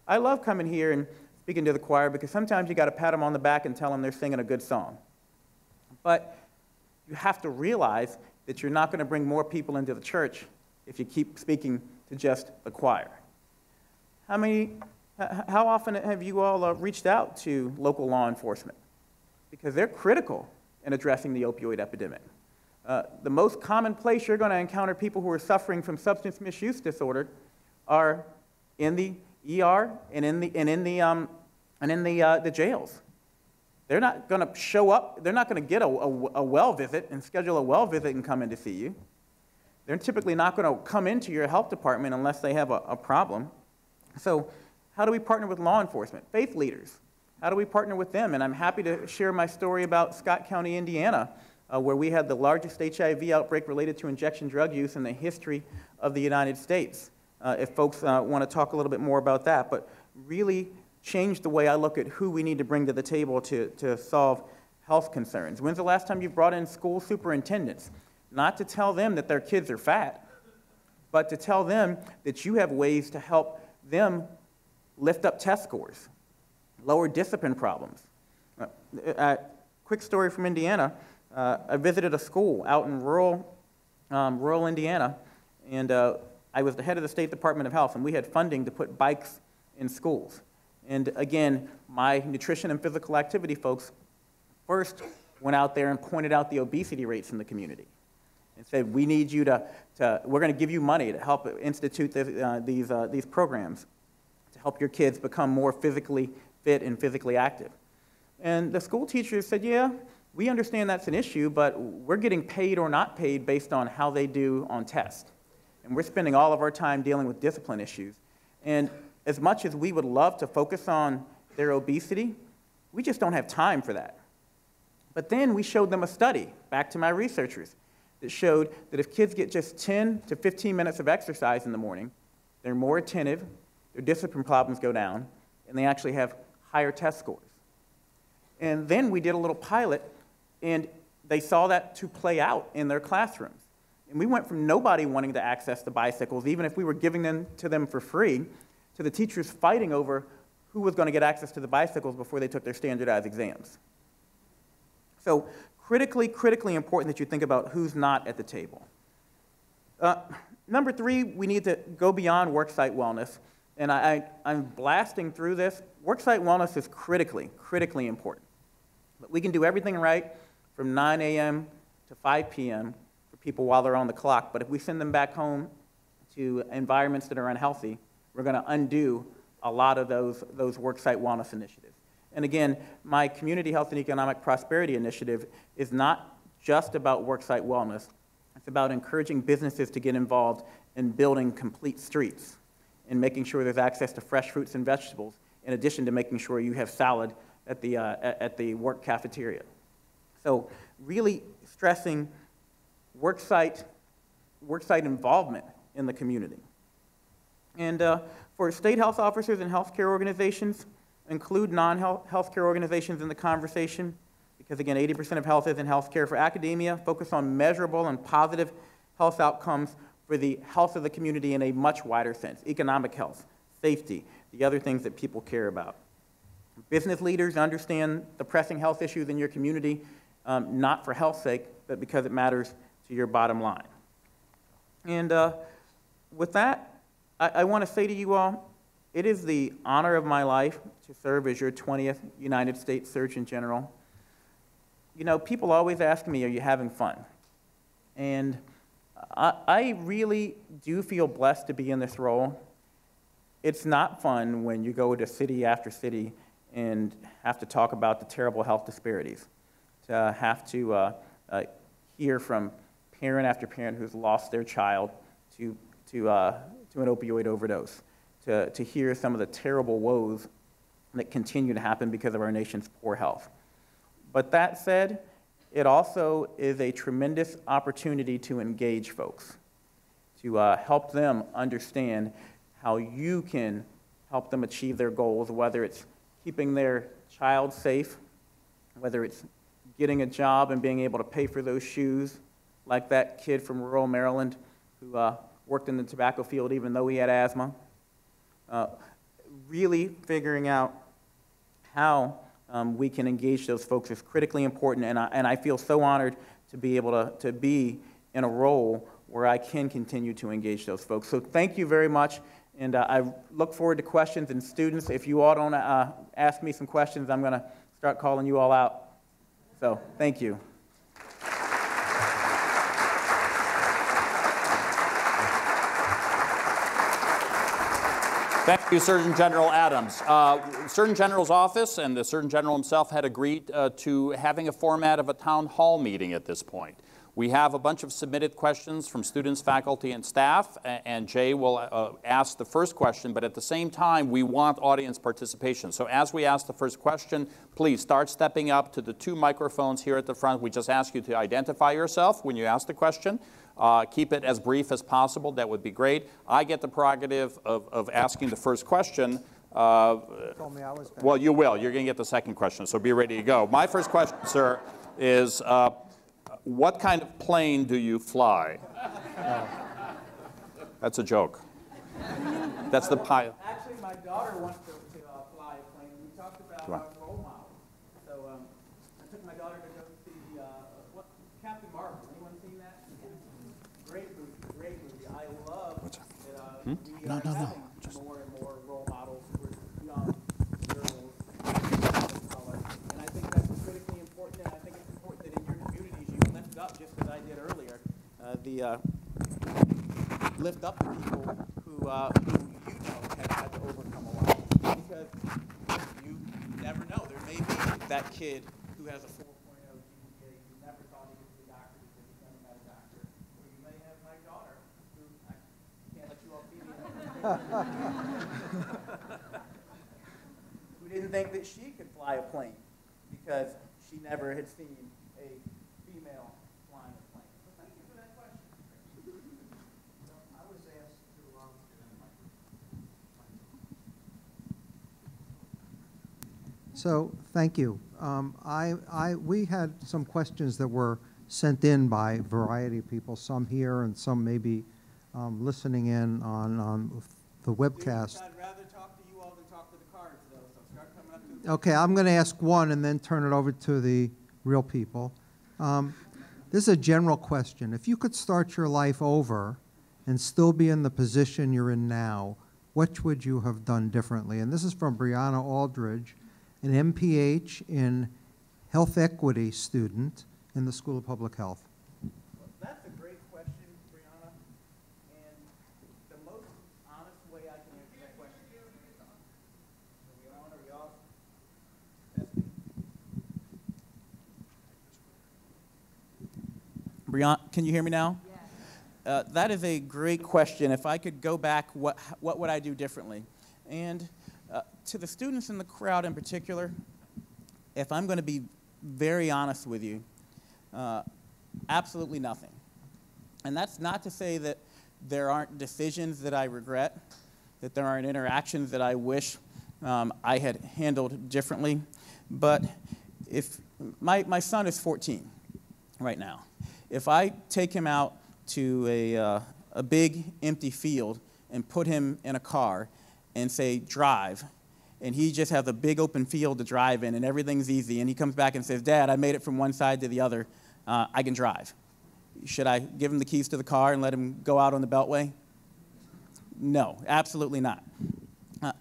I love coming here and speaking to the choir because sometimes you got to pat them on the back and tell them they're singing a good song. But you have to realize that you're not going to bring more people into the church if you keep speaking to just the choir. How many, how often have you all uh, reached out to local law enforcement? Because they're critical in addressing the opioid epidemic. Uh, the most common place you're going to encounter people who are suffering from substance misuse disorder are in the ER and in the, and in the, um, and in the, uh, the jails. They're not going to show up, they're not going to get a, a, a well visit and schedule a well visit and come in to see you. They're typically not going to come into your health department unless they have a, a problem. So, how do we partner with law enforcement? Faith leaders. How do we partner with them? And I'm happy to share my story about Scott County, Indiana, uh, where we had the largest HIV outbreak related to injection drug use in the history of the United States. Uh, if folks uh, want to talk a little bit more about that, but really changed the way I look at who we need to bring to the table to, to solve health concerns. When's the last time you brought in school superintendents? Not to tell them that their kids are fat, but to tell them that you have ways to help them lift up test scores, lower discipline problems. Uh, uh, quick story from Indiana. Uh, I visited a school out in rural, um, rural Indiana, and uh, I was the head of the State Department of Health, and we had funding to put bikes in schools. And again, my nutrition and physical activity folks first went out there and pointed out the obesity rates in the community and said, we need you to, to we're going to give you money to help institute this, uh, these, these programs to help your kids become more physically fit and physically active. And the school teachers said, yeah, we understand that's an issue, but we're getting paid or not paid based on how they do on test. And we're spending all of our time dealing with discipline issues. And as much as we would love to focus on their obesity, we just don't have time for that. But then we showed them a study, back to my researchers, that showed that if kids get just 10 to 15 minutes of exercise in the morning, they're more attentive, their discipline problems go down, and they actually have higher test scores. And then we did a little pilot, and they saw that to play out in their classrooms. And we went from nobody wanting to access the bicycles, even if we were giving them to them for free, to the teachers fighting over who was going to get access to the bicycles before they took their standardized exams. So, critically, critically important that you think about who's not at the table. Uh, number three, we need to go beyond worksite wellness. And I, I, I'm blasting through this. Worksite wellness is critically, critically important. But we can do everything right from 9 a.m. to 5 p.m. for people while they're on the clock. But if we send them back home to environments that are unhealthy, we're going to undo a lot of those, those worksite wellness initiatives. And again, my Community Health and Economic Prosperity Initiative is not just about worksite wellness. It's about encouraging businesses to get involved in building complete streets and making sure there's access to fresh fruits and vegetables, in addition to making sure you have salad at the, uh, at the work cafeteria. So really stressing worksite, worksite involvement in the community. And uh, for state health officers and healthcare organizations, include non-healthcare organizations in the conversation, because again, 80% of health is in healthcare. For academia, focus on measurable and positive health outcomes for the health of the community in a much wider sense, economic health, safety, the other things that people care about. Business leaders understand the pressing health issues in your community, um, not for health's sake, but because it matters to your bottom line. And uh, with that, I, I want to say to you all, it is the honor of my life to serve as your 20th United States Surgeon General. You know, people always ask me, are you having fun? And I, really do feel blessed to be in this role. It's not fun when you go to city after city and have to talk about the terrible health disparities, to have to uh, uh, hear from parent after parent who's lost their child to, to, uh, to an opioid overdose, to, to hear some of the terrible woes that continue to happen because of our nation's poor health. But that said, it also is a tremendous opportunity to engage folks, to uh, help them understand how you can help them achieve their goals, whether it's keeping their child safe, whether it's getting a job and being able to pay for those shoes, like that kid from rural Maryland who uh, worked in the tobacco field even though he had asthma. Uh, really figuring out how um, we can engage those folks is critically important, and I, and I feel so honored to be able to, to be in a role where I can continue to engage those folks. So thank you very much, and uh, I look forward to questions. And students, if you all don't uh, ask me some questions, I'm going to start calling you all out. So thank you. Thank you, Surgeon General Adams. Uh, Surgeon General's office and the Surgeon General himself had agreed uh, to having a format of a town hall meeting at this point. We have a bunch of submitted questions from students, faculty, and staff, and Jay will uh, ask the first question, but at the same time, we want audience participation. So as we ask the first question, please start stepping up to the two microphones here at the front. We just ask you to identify yourself when you ask the question. Uh, keep it as brief as possible. That would be great. I get the prerogative of, of asking the first question. Uh, Told me I was gonna- well, you will. You're going to get the second question, so be ready to go. My first question, sir, is uh, what kind of plane do you fly? That's a joke. That's the pilot. Actually, my daughter wants to, to uh, fly a plane. We talked about Come on. our role model. So um, I took my daughter to go see uh, what, Captain Marvel. Anyone seen that? Great movie, great movie. I love that uh, we No, no, no. having more and more role models for young girls of color. And I think that's critically important, and I think it's important that in your communities you lift up, just as I did earlier, uh, the uh, lift up the people who, uh, who you know have had to overcome a lot. Because you never know. There may be that kid who has a 4.0 GPA who never thought he could be a doctor because he never met a doctor. Or you may have my daughter who, I can't let you all see me. Who didn't think that she could fly a plane because she never had seen a female flying a plane. So thank you for that question. I was asked to, um, So, thank you. Um, I, I, we had some questions that were sent in by a variety of people, some here and some maybe um, listening in on, on the webcast. I'd rather talk to you all than talk to the cards, though, so start coming up to the Okay, I'm going to ask one and then turn it over to the real people. Um, This is a general question. If you could start your life over and still be in the position you're in now, what would you have done differently? And this is from Brianna Aldridge, an MPH in health equity student in the School of Public Health. That's a great question, Brianna, and the most honest way I can answer that question. Are we on, are we off? Testing. Brianna, can you hear me now? Uh, that is a great question. If I could go back, what, what would I do differently? And uh, to the students in the crowd in particular, if I'm going to be very honest with you, uh, absolutely nothing. And that's not to say that there aren't decisions that I regret, that there aren't interactions that I wish um, I had handled differently. But if my, my son is 14 right now, if I take him out to a, uh, a big empty field and put him in a car and say, drive, and he just has a big open field to drive in and everything's easy, and he comes back and says, Dad, I made it from one side to the other, uh, I can drive. Should I give him the keys to the car and let him go out on the beltway? No, absolutely not. Uh,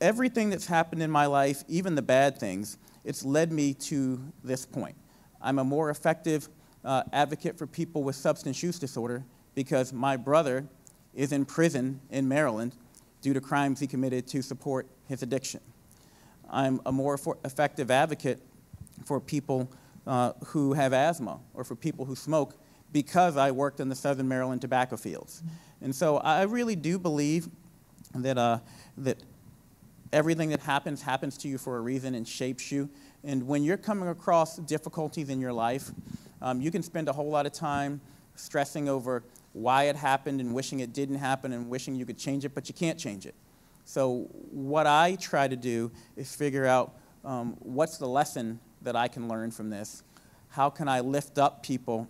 everything that's happened in my life, even the bad things, it's led me to this point. I'm a more effective uh, advocate for people with substance use disorder because my brother is in prison in Maryland due to crimes he committed to support his addiction. I'm a more effective advocate for people uh, who have asthma or for people who smoke because I worked in the Southern Maryland tobacco fields. And so I really do believe that, uh, that everything that happens happens to you for a reason and shapes you. And when you're coming across difficulties in your life, um, you can spend a whole lot of time stressing over why it happened and wishing it didn't happen and wishing you could change it, but you can't change it. So, what I try to do is figure out um, what's the lesson that I can learn from this? How can I lift up people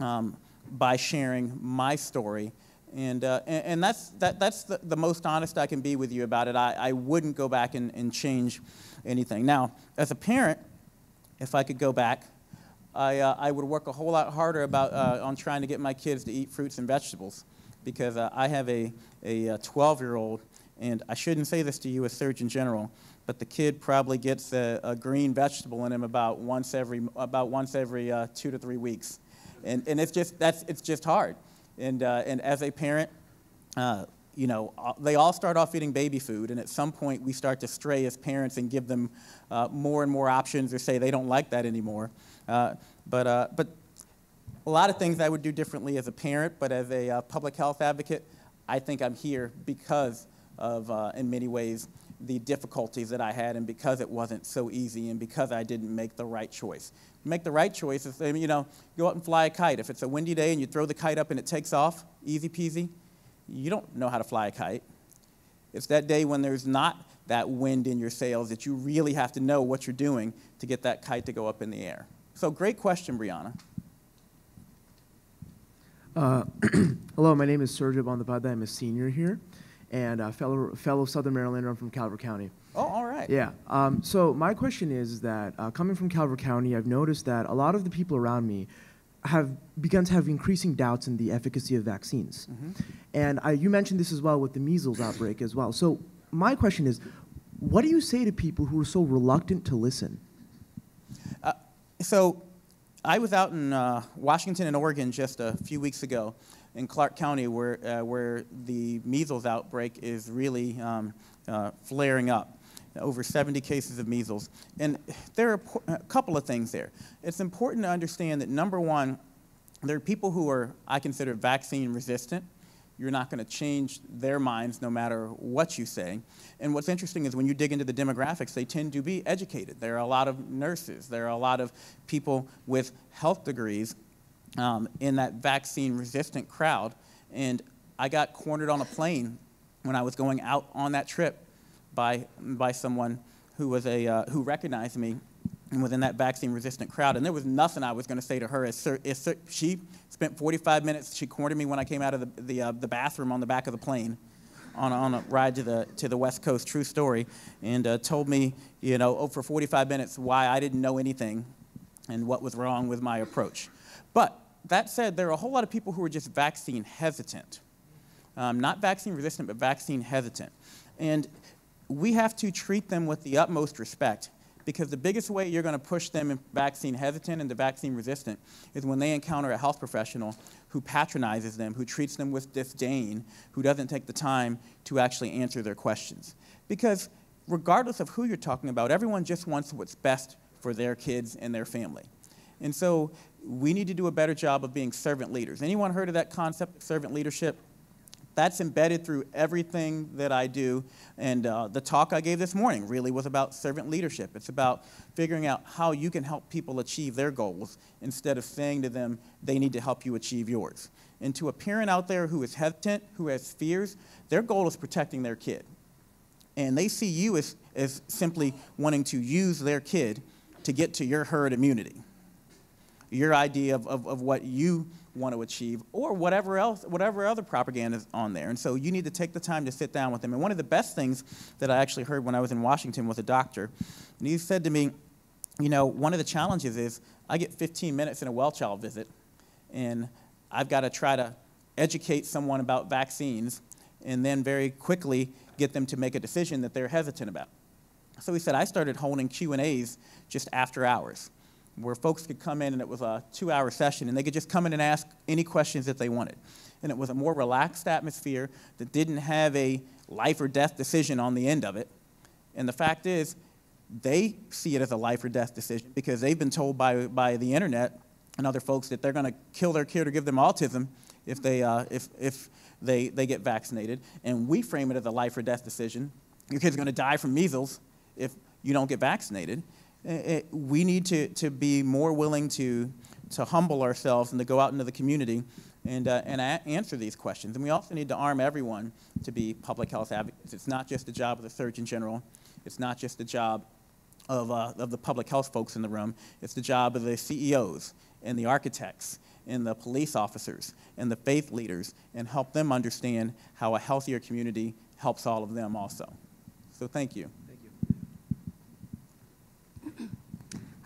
um, by sharing my story? And, uh, and, and, that's, that, that's the, the, most honest I can be with you about it. I, I wouldn't go back and, and change anything. Now, as a parent, if I could go back, I, uh, I would work a whole lot harder about, uh, on trying to get my kids to eat fruits and vegetables because uh, I have a, a 12 year old, and I shouldn't say this to you as Surgeon General, but the kid probably gets a, a green vegetable in him about once every, about once every uh, two to three weeks. And, and it's, just, that's, it's just hard. And, uh, and as a parent, uh, you know, they all start off eating baby food, and at some point we start to stray as parents and give them uh, more and more options or say they don't like that anymore. Uh, but, uh, but a lot of things I would do differently as a parent, but as a uh, public health advocate, I think I'm here because of, in many ways, the difficulties that I had and because it wasn't so easy and because I didn't make the right choice. Make the right choice is, you know, go out and fly a kite. If it's a windy day and you throw the kite up and it takes off, easy peasy, you don't know how to fly a kite. It's that day when there's not that wind in your sails that you really have to know what you're doing to get that kite to go up in the air. So, great question, Brianna. Uh, hello, my name is Sergio Bondapada. I'm a senior here and a fellow, fellow Southern Marylander. I'm from Calvert County. Oh, all right. Yeah. Um, so my question is that uh, coming from Calvert County, I've noticed that a lot of the people around me have begun to have increasing doubts in the efficacy of vaccines. Mm-hmm. And I, you mentioned this as well with the measles outbreak as well. So my question is, what do you say to people who are so reluctant to listen? Uh, so I was out in uh, Washington and Oregon just a few weeks ago, in Clark County where, uh, where the measles outbreak is really um, uh, flaring up. Over 70 cases of measles. And there are a couple of things there. It's important to understand that number one, there are people who are, I consider, vaccine resistant. You're not going to change their minds no matter what you say. And what's interesting is when you dig into the demographics, they tend to be educated. There are a lot of nurses, there are a lot of people with health degrees um, in that vaccine resistant crowd. And I got cornered on a plane when I was going out on that trip by, by someone who, was a, uh, who recognized me and was in that vaccine resistant crowd. And there was nothing I was going to say to her. As, as, she spent 45 minutes, she cornered me when I came out of the, the, uh, the bathroom on the back of the plane. On a, on a, ride to the, to the West Coast, true story, and uh, told me, you know, oh, for 45 minutes why I didn't know anything and what was wrong with my approach. But that said, there are a whole lot of people who are just vaccine hesitant. Um, not vaccine resistant, but vaccine hesitant. And we have to treat them with the utmost respect because the biggest way you're going to push them vaccine hesitant into vaccine resistant is when they encounter a health professional who patronizes them, who treats them with disdain, who doesn't take the time to actually answer their questions. Because regardless of who you're talking about, everyone just wants what's best for their kids and their family. And so we need to do a better job of being servant leaders. Anyone heard of that concept, servant leadership? That's embedded through everything that I do. And uh, the talk I gave this morning really was about servant leadership. It's about figuring out how you can help people achieve their goals instead of saying to them, they need to help you achieve yours. And to a parent out there who is hesitant, who has fears, their goal is protecting their kid. And they see you as, as simply wanting to use their kid to get to your herd immunity your idea of, of, of what you want to achieve or whatever else whatever other propaganda is on there. And so you need to take the time to sit down with them. And one of the best things that i actually heard when i was in washington was a doctor and he said to me you know one of the challenges is i get 15 minutes in a well child visit and i've got to try to educate someone about vaccines and then very quickly get them to make a decision that they're hesitant about. So he said i started holding q and a's just after hours where folks could come in and it was a two hour session and they could just come in and ask any questions that they wanted. And it was a more relaxed atmosphere that didn't have a life or death decision on the end of it. And the fact is, they see it as a life or death decision because they've been told by, by the internet and other folks that they're going to kill their kid or give them autism if they, uh, if, if they, they get vaccinated. And we frame it as a life or death decision your kid's going to die from measles if you don't get vaccinated. Eh, we need to, to be more willing to, to humble ourselves and to go out into the community and, uh, and answer these questions. And we also need to arm everyone to be public health advocates. It's not just the job of the Surgeon General, it's not just the job of, uh, of the public health folks in the room, it's the job of the CEOs and the architects and the police officers and the faith leaders and help them understand how a healthier community helps all of them also. So thank you.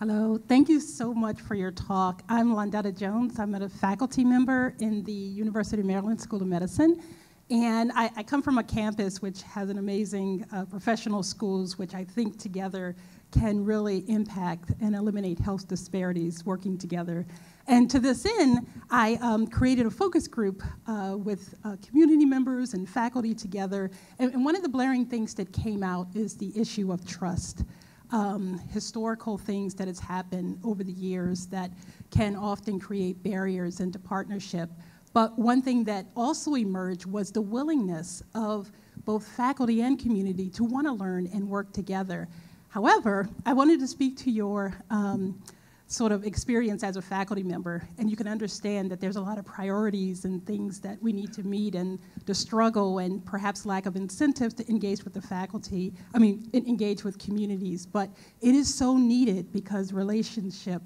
Hello, thank you so much for your talk. I'm Landetta Jones. I'm a faculty member in the University of Maryland School of Medicine. And I, I come from a campus which has an amazing uh, professional schools, which I think together can really impact and eliminate health disparities working together. And to this end, I um, created a focus group uh, with uh, community members and faculty together. And, and one of the blaring things that came out is the issue of trust um, historical things that has happened over the years that can often create barriers into partnership. But one thing that also emerged was the willingness of both faculty and community to want to learn and work together. However, I wanted to speak to your um, sort of experience as a faculty member, and you can understand that there's a lot of priorities and things that we need to meet, and the struggle and perhaps lack of incentives to engage with the faculty, I mean, engage with communities. But it is so needed because relationship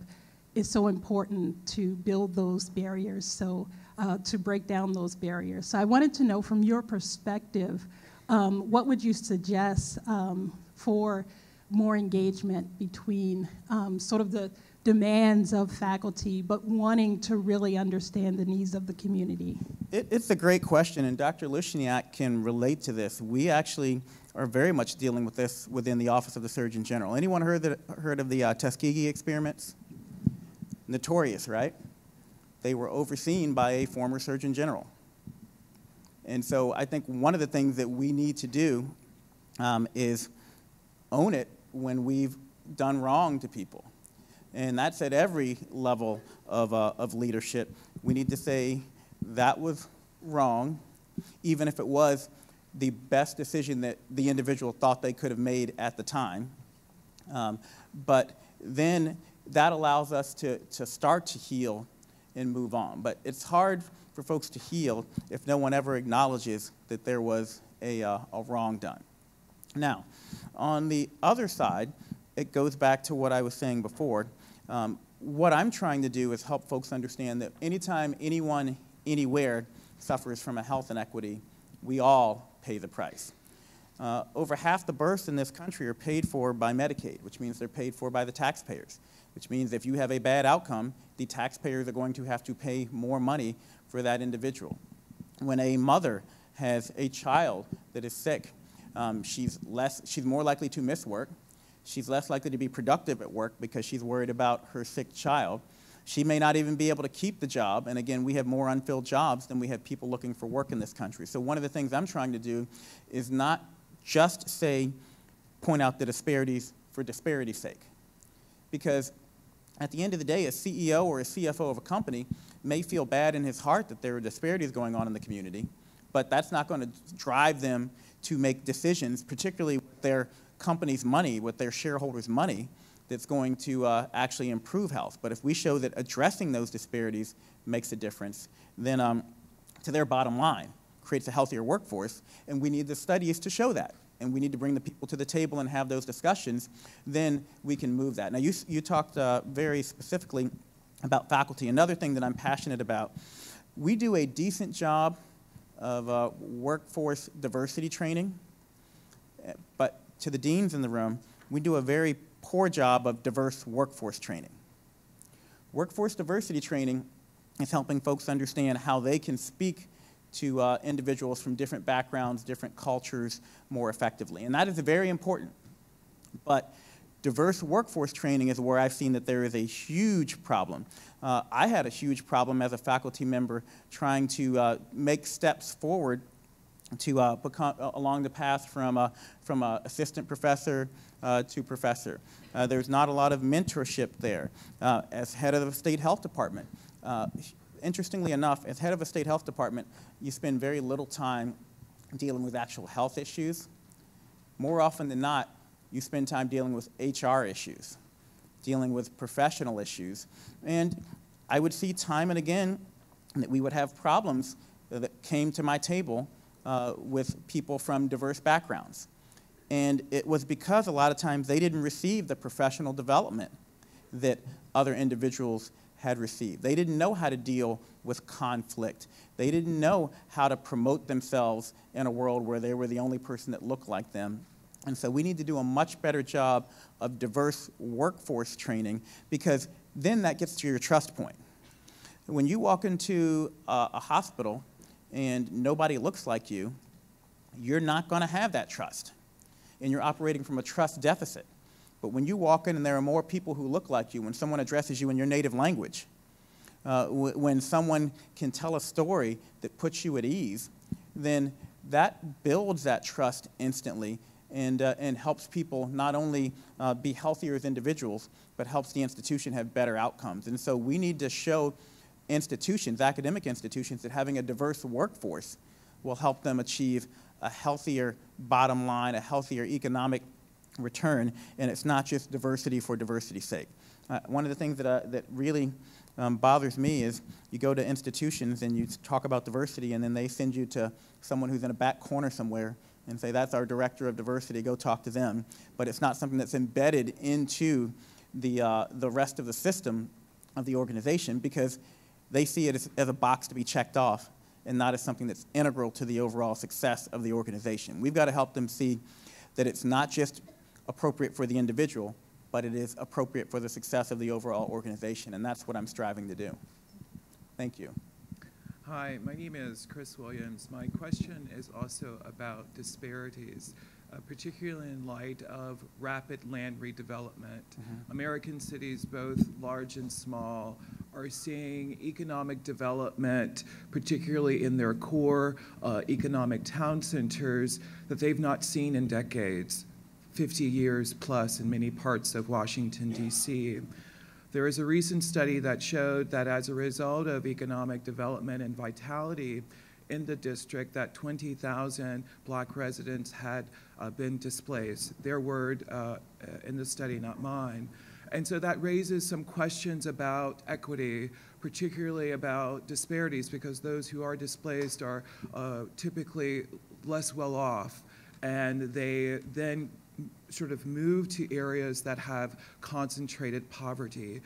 is so important to build those barriers, so uh, to break down those barriers. So I wanted to know from your perspective, um, what would you suggest um, for more engagement between um, sort of the demands of faculty, but wanting to really understand the needs of the community? It, it's a great question, and Dr. Lushniak can relate to this. We actually are very much dealing with this within the Office of the Surgeon General. Anyone heard, heard of the uh, Tuskegee experiments? Notorious, right? They were overseen by a former Surgeon General. And so I think one of the things that we need to do um, is own it when we've done wrong to people. And that's at every level of, uh, of leadership. We need to say that was wrong, even if it was the best decision that the individual thought they could have made at the time. Um, but then that allows us to, to start to heal and move on. But it's hard for folks to heal if no one ever acknowledges that there was a, uh, a wrong done. Now, on the other side, it goes back to what I was saying before. Um, what I'm trying to do is help folks understand that anytime anyone, anywhere suffers from a health inequity, we all pay the price. Uh, over half the births in this country are paid for by Medicaid, which means they're paid for by the taxpayers, which means if you have a bad outcome, the taxpayers are going to have to pay more money for that individual. When a mother has a child that is sick, um, she's, less, she's more likely to miss work. She's less likely to be productive at work because she's worried about her sick child. She may not even be able to keep the job. And again, we have more unfilled jobs than we have people looking for work in this country. So, one of the things I'm trying to do is not just say, point out the disparities for disparity's sake. Because at the end of the day, a CEO or a CFO of a company may feel bad in his heart that there are disparities going on in the community, but that's not going to drive them to make decisions, particularly their company's money, with their shareholders' money, that's going to uh, actually improve health. But if we show that addressing those disparities makes a difference, then um, to their bottom line, creates a healthier workforce, and we need the studies to show that. And we need to bring the people to the table and have those discussions, then we can move that. Now, you, you talked uh, very specifically about faculty. Another thing that I'm passionate about, we do a decent job of uh, workforce diversity training, eh, but to the deans in the room, we do a very poor job of diverse workforce training. Workforce diversity training is helping folks understand how they can speak to uh, individuals from different backgrounds, different cultures more effectively. And that is very important. But diverse workforce training is where I've seen that there is a huge problem. Uh, I had a huge problem as a faculty member trying to uh, make steps forward to uh, become uh, along the path from, uh, from assistant professor uh, to professor. Uh, there's not a lot of mentorship there. Uh, as head of the state health department, interestingly enough, as head of a state health department, you spend very little time dealing with actual health issues. more often than not, you spend time dealing with HR issues, dealing with professional issues. And I would see time and again that we would have problems that came to my table uh, with people from diverse backgrounds. And it was because a lot of times they didn't receive the professional development that other individuals had received. They didn't know how to deal with conflict. They didn't know how to promote themselves in a world where they were the only person that looked like them. And so we need to do a much better job of diverse workforce training because then that gets to your trust point. When you walk into a, a hospital and nobody looks like you, you're not going to have that trust. And you're operating from a trust deficit. But when you walk in and there are more people who look like you, when someone addresses you in your native language, uh, when someone can tell a story that puts you at ease, then that builds that trust instantly and, uh, and helps people not only uh, be healthier as individuals, but helps the institution have better outcomes. And so we need to show institutions, academic institutions, that having a diverse workforce will help them achieve a healthier bottom line, a healthier economic return, and it's not just diversity for diversity's sake. Uh, one of the things that, uh, that really um, bothers me is you go to institutions and you talk about diversity, and then they send you to someone who's in a back corner somewhere and say, That's our director of diversity, go talk to them. But it's not something that's embedded into the, uh, the rest of the system of the organization because they see it as, as a box to be checked off and not as something that's integral to the overall success of the organization. We've got to help them see that it's not just appropriate for the individual, but it is appropriate for the success of the overall organization, and that's what I'm striving to do. Thank you. Hi, my name is Chris Williams. My question is also about disparities, uh, particularly in light of rapid land redevelopment. Mm-hmm. American cities, both large and small, are seeing economic development, particularly in their core uh, economic town centers, that they've not seen in decades. 50 years plus in many parts of Washington, D.C. There is a recent study that showed that as a result of economic development and vitality in the district, that 20,000 black residents had uh, been displaced. Their word uh, uh, in the study, not mine. And so that raises some questions about equity, particularly about disparities, because those who are displaced are uh, typically less well off. And they then sort of move to areas that have concentrated poverty.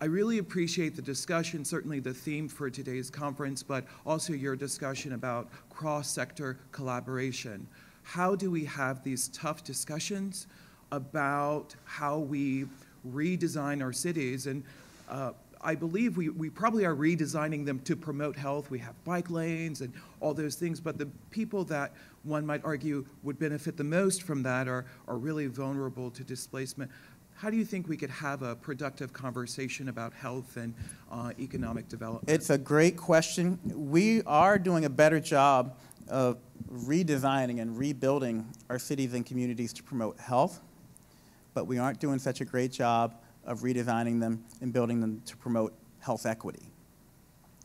I really appreciate the discussion, certainly the theme for today's conference, but also your discussion about cross sector collaboration. How do we have these tough discussions about how we redesign our cities? And uh, I believe we, we probably are redesigning them to promote health. We have bike lanes and all those things, but the people that one might argue would benefit the most from that are, are really vulnerable to displacement. How do you think we could have a productive conversation about health and uh, economic development? It's a great question. We are doing a better job of redesigning and rebuilding our cities and communities to promote health, but we aren't doing such a great job of redesigning them and building them to promote health equity.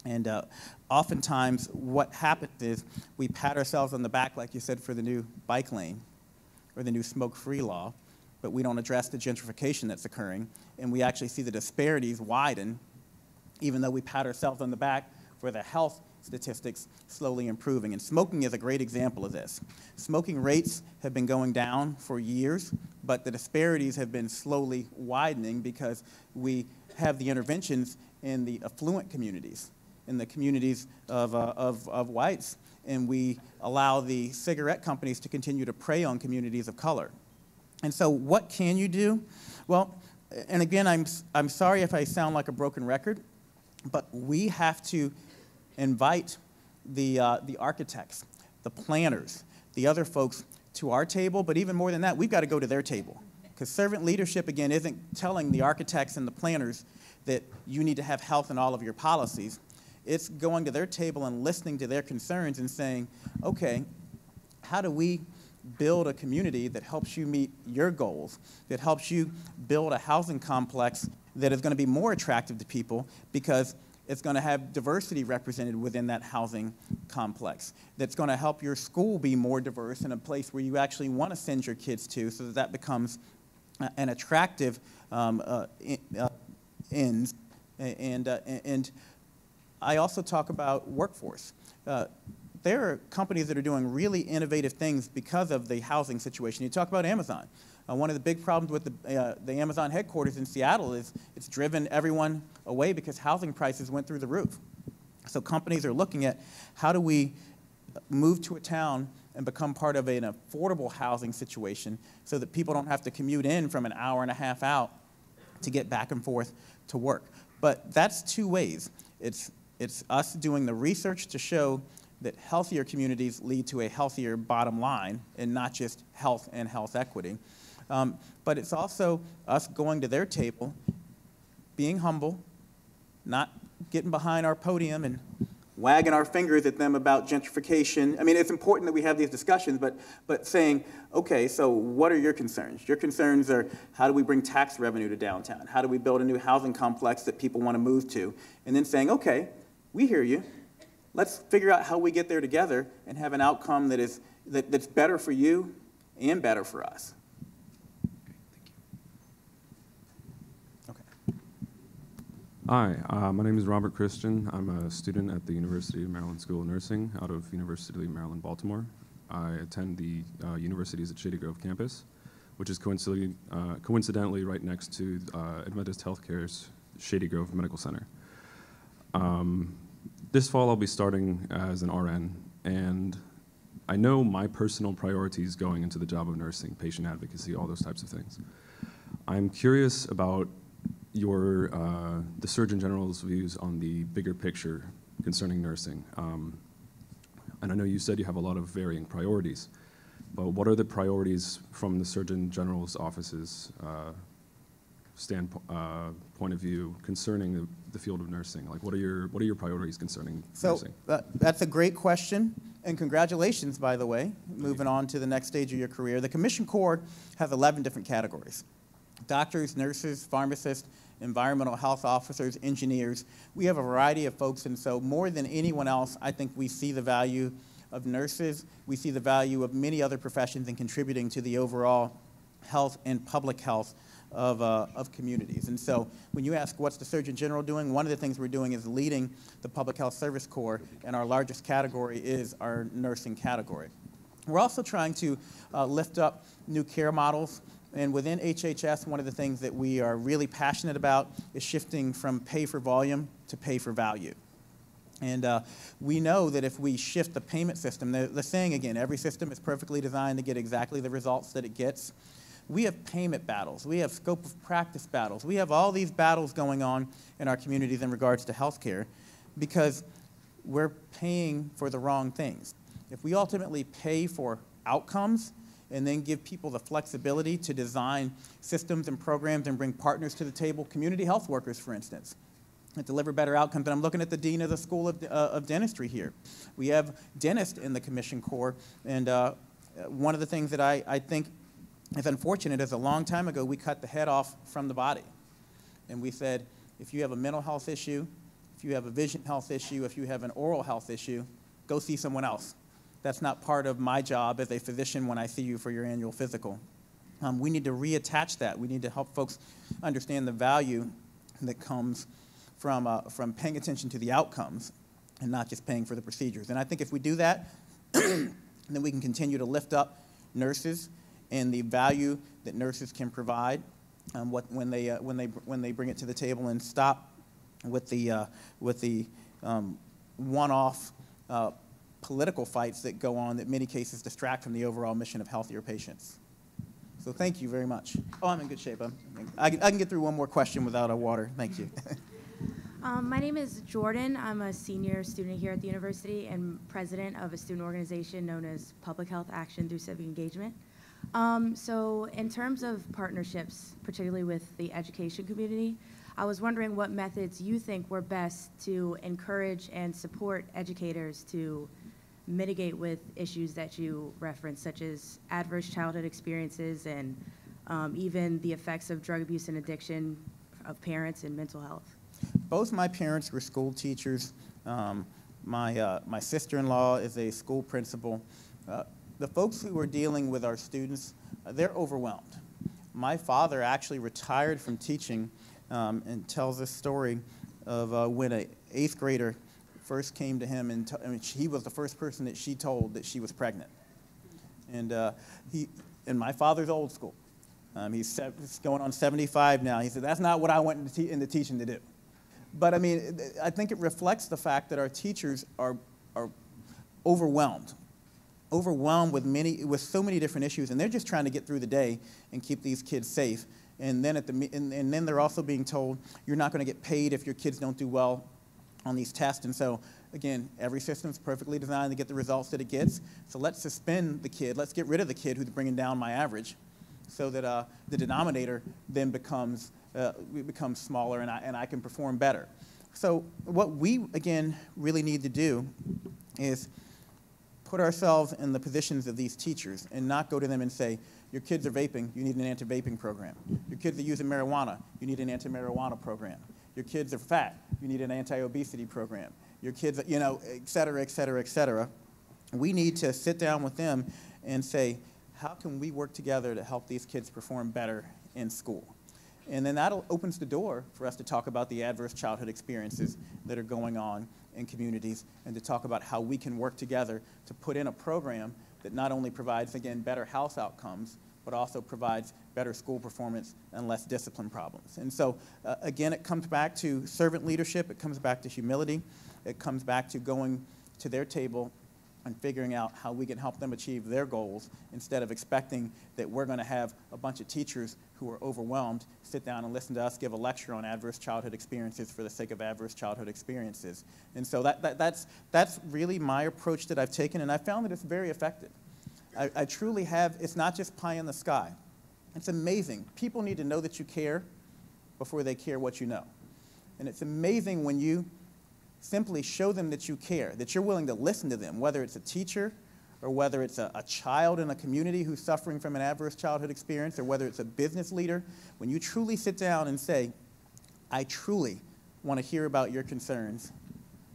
And uh, oftentimes, what happens is we pat ourselves on the back, like you said, for the new bike lane or the new smoke free law, but we don't address the gentrification that's occurring. And we actually see the disparities widen, even though we pat ourselves on the back for the health statistics slowly improving. And smoking is a great example of this. Smoking rates have been going down for years, but the disparities have been slowly widening because we have the interventions in the affluent communities, in the communities of, uh, of, of whites, and we allow the cigarette companies to continue to prey on communities of color. And so, what can you do? Well, and again, I'm, I'm sorry if I sound like a broken record, but we have to invite the, uh, the architects, the planners, the other folks to our table, but even more than that, we've got to go to their table. Because servant leadership, again, isn't telling the architects and the planners that you need to have health in all of your policies. It's going to their table and listening to their concerns and saying, okay, how do we build a community that helps you meet your goals, that helps you build a housing complex that is going to be more attractive to people because it's going to have diversity represented within that housing complex. That's going to help your school be more diverse and a place where you actually want to send your kids to so that that becomes an attractive um, uh, in, uh, ends. And, uh, and I also talk about workforce. Uh, there are companies that are doing really innovative things because of the housing situation. You talk about Amazon. Uh, one of the big problems with the, uh, the Amazon headquarters in Seattle is it's driven everyone away because housing prices went through the roof. So companies are looking at how do we move to a town and become part of an affordable housing situation so that people don't have to commute in from an hour and a half out to get back and forth to work. But that's two ways. It's, it's us doing the research to show that healthier communities lead to a healthier bottom line and not just health and health equity. Um, but it's also us going to their table, being humble, not getting behind our podium and wagging our fingers at them about gentrification. I mean, it's important that we have these discussions, but, but saying, okay, so what are your concerns? Your concerns are how do we bring tax revenue to downtown? How do we build a new housing complex that people want to move to? And then saying, okay, we hear you. Let's figure out how we get there together and have an outcome that is, that, that's better for you and better for us. Hi, uh, my name is Robert Christian. I'm a student at the University of Maryland School of Nursing out of University of Maryland, Baltimore. I attend the uh, university's at Shady Grove campus, which is coincidentally, uh, coincidentally right next to uh, Adventist Healthcare's Shady Grove Medical Center. Um, this fall, I'll be starting as an RN, and I know my personal priorities going into the job of nursing, patient advocacy, all those types of things. I'm curious about your uh, the Surgeon General's views on the bigger picture concerning nursing. Um, and I know you said you have a lot of varying priorities, but what are the priorities from the Surgeon General's office's uh, standpoint uh, point of view concerning the, the, field of nursing? Like, what are your what are your priorities concerning so, nursing? So that's a great question, and congratulations, by the way, moving on to the next stage of your career. The Commission Corps has 11 different categories doctors, nurses, pharmacists, environmental health officers, engineers. We have a variety of folks, and so more than anyone else, I think we see the value of nurses. We see the value of many other professions in contributing to the overall health and public health of, uh, of communities. And so when you ask what's the Surgeon General doing, one of the things we're doing is leading the Public Health Service Corps, and our largest category is our nursing category. We're also trying to uh, lift up new care models and within HHS, one of the things that we are really passionate about is shifting from pay for volume to pay for value. And uh, we know that if we shift the payment system, the, the saying again, every system is perfectly designed to get exactly the results that it gets. We have payment battles. We have scope of practice battles. We have all these battles going on in our communities in regards to healthcare because we're paying for the wrong things. If we ultimately pay for outcomes, and then give people the flexibility to design systems and programs and bring partners to the table, community health workers, for instance, and deliver better outcomes. And I'm looking at the Dean of the School of, uh, of Dentistry here. We have dentists in the Commission Corps, and uh, one of the things that I, I think is unfortunate is a long time ago we cut the head off from the body. And we said, if you have a mental health issue, if you have a vision health issue, if you have an oral health issue, go see someone else. That's not part of my job as a physician when I see you for your annual physical. Um, we need to reattach that. We need to help folks understand the value that comes from, uh, from paying attention to the outcomes and not just paying for the procedures. And I think if we do that, then we can continue to lift up nurses and the value that nurses can provide um, what, when, they, uh, when, they, when they bring it to the table and stop with the, uh, with the um, one-off uh, political fights that go on that many cases distract from the overall mission of healthier patients. So thank you very much. Oh, I'm in good shape. I'm, I, I can get through one more question without a water. Thank you. Um, my name is Jordan. I'm a senior student here at the university and president of a student organization known as Public Health Action through Civic Engagement. Um, so in terms of partnerships, particularly with the education community, I was wondering what methods you think were best to encourage and support educators to mitigate with issues that you referenced, such as adverse childhood experiences and um, even the effects of drug abuse and addiction of parents and mental health? both my parents were school teachers. Um, my, uh, my sister-in-law is a school principal. Uh, the folks who are dealing with our students, uh, they're overwhelmed. My father actually retired from teaching um, and tells this story of uh, when an eighth grader first came to him, and I mean, he was the first person that she told that she was pregnant. And, uh, he, and my father's old school. Um, he's, he's going on 75 now. He said, That's not what I went into, te- into teaching to do. But I mean, I think it reflects the fact that our teachers are, are overwhelmed, overwhelmed with, many, with so many different issues, and they're just trying to get through the day and keep these kids safe. And then, at the, and, and then they're also being told, You're not going to get paid if your kids don't do well on these tests. And so, again, every system is perfectly designed to get the results that it gets. So let's suspend the kid. Let's get rid of the kid who's bringing down my average so that uh, the denominator then becomes, uh, becomes smaller and I, and I can perform better. So what we, again, really need to do is put ourselves in the positions of these teachers and not go to them and say, your kids are vaping, you need an anti-vaping program. Your kids are using marijuana, you need an anti-marijuana program. Your kids are fat, you need an anti-obesity program. Your kids, you know, et cetera, et cetera, et cetera. We need to sit down with them and say, how can we work together to help these kids perform better in school? And then that opens the door for us to talk about the adverse childhood experiences that are going on in communities and to talk about how we can work together to put in a program that not only provides, again, better health outcomes, but also provides better school performance and less discipline problems. And so, uh, again, it comes back to servant leadership, it comes back to humility, it comes back to going to their table and figuring out how we can help them achieve their goals instead of expecting that we're going to have a bunch of teachers who are overwhelmed sit down and listen to us give a lecture on adverse childhood experiences for the sake of adverse childhood experiences. And so that, that, that's, that's really my approach that I've taken, and I found that it's very effective. I, I truly have, it's not just pie in the sky. It's amazing. People need to know that you care before they care what you know. And it's amazing when you simply show them that you care, that you're willing to listen to them, whether it's a teacher or whether it's a, a, child in a community who's suffering from an adverse childhood experience, or whether it's a business leader, when you truly sit down and say, I truly want to hear about your concerns,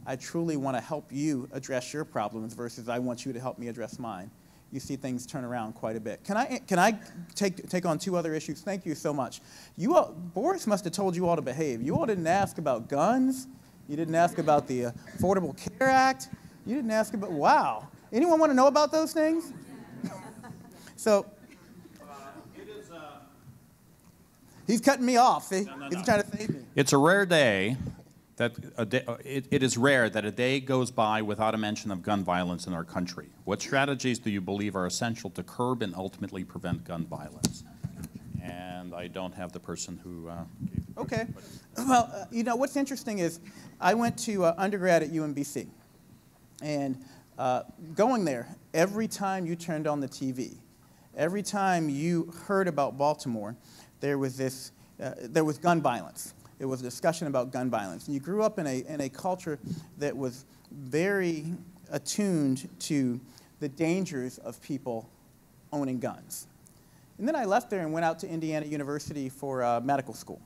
I truly want to help you address your problems versus I want you to help me address mine, you see things turn around quite a bit. Can I, can I take, take on two other issues? Thank you so much. You all, Boris must have told you all to behave. You all didn't ask about guns. You didn't ask about the Affordable Care Act. You didn't ask about, wow. Anyone want to know about those things? so, he's cutting me off. See? No, no, he's no. trying to save me. It's a rare day that a day, it, it is rare that a day goes by without a mention of gun violence in our country. What strategies do you believe are essential to curb and ultimately prevent gun violence? And I don't have the person who uh, Okay. Well, uh, you know, what's interesting is I went to uh, undergrad at UMBC. And uh, going there, every time you turned on the TV, every time you heard about Baltimore, there was this, uh, there was gun violence. It was a discussion about gun violence. And you grew up in a, in a culture that was very attuned to the dangers of people owning guns. And then I left there and went out to Indiana University for uh, medical school.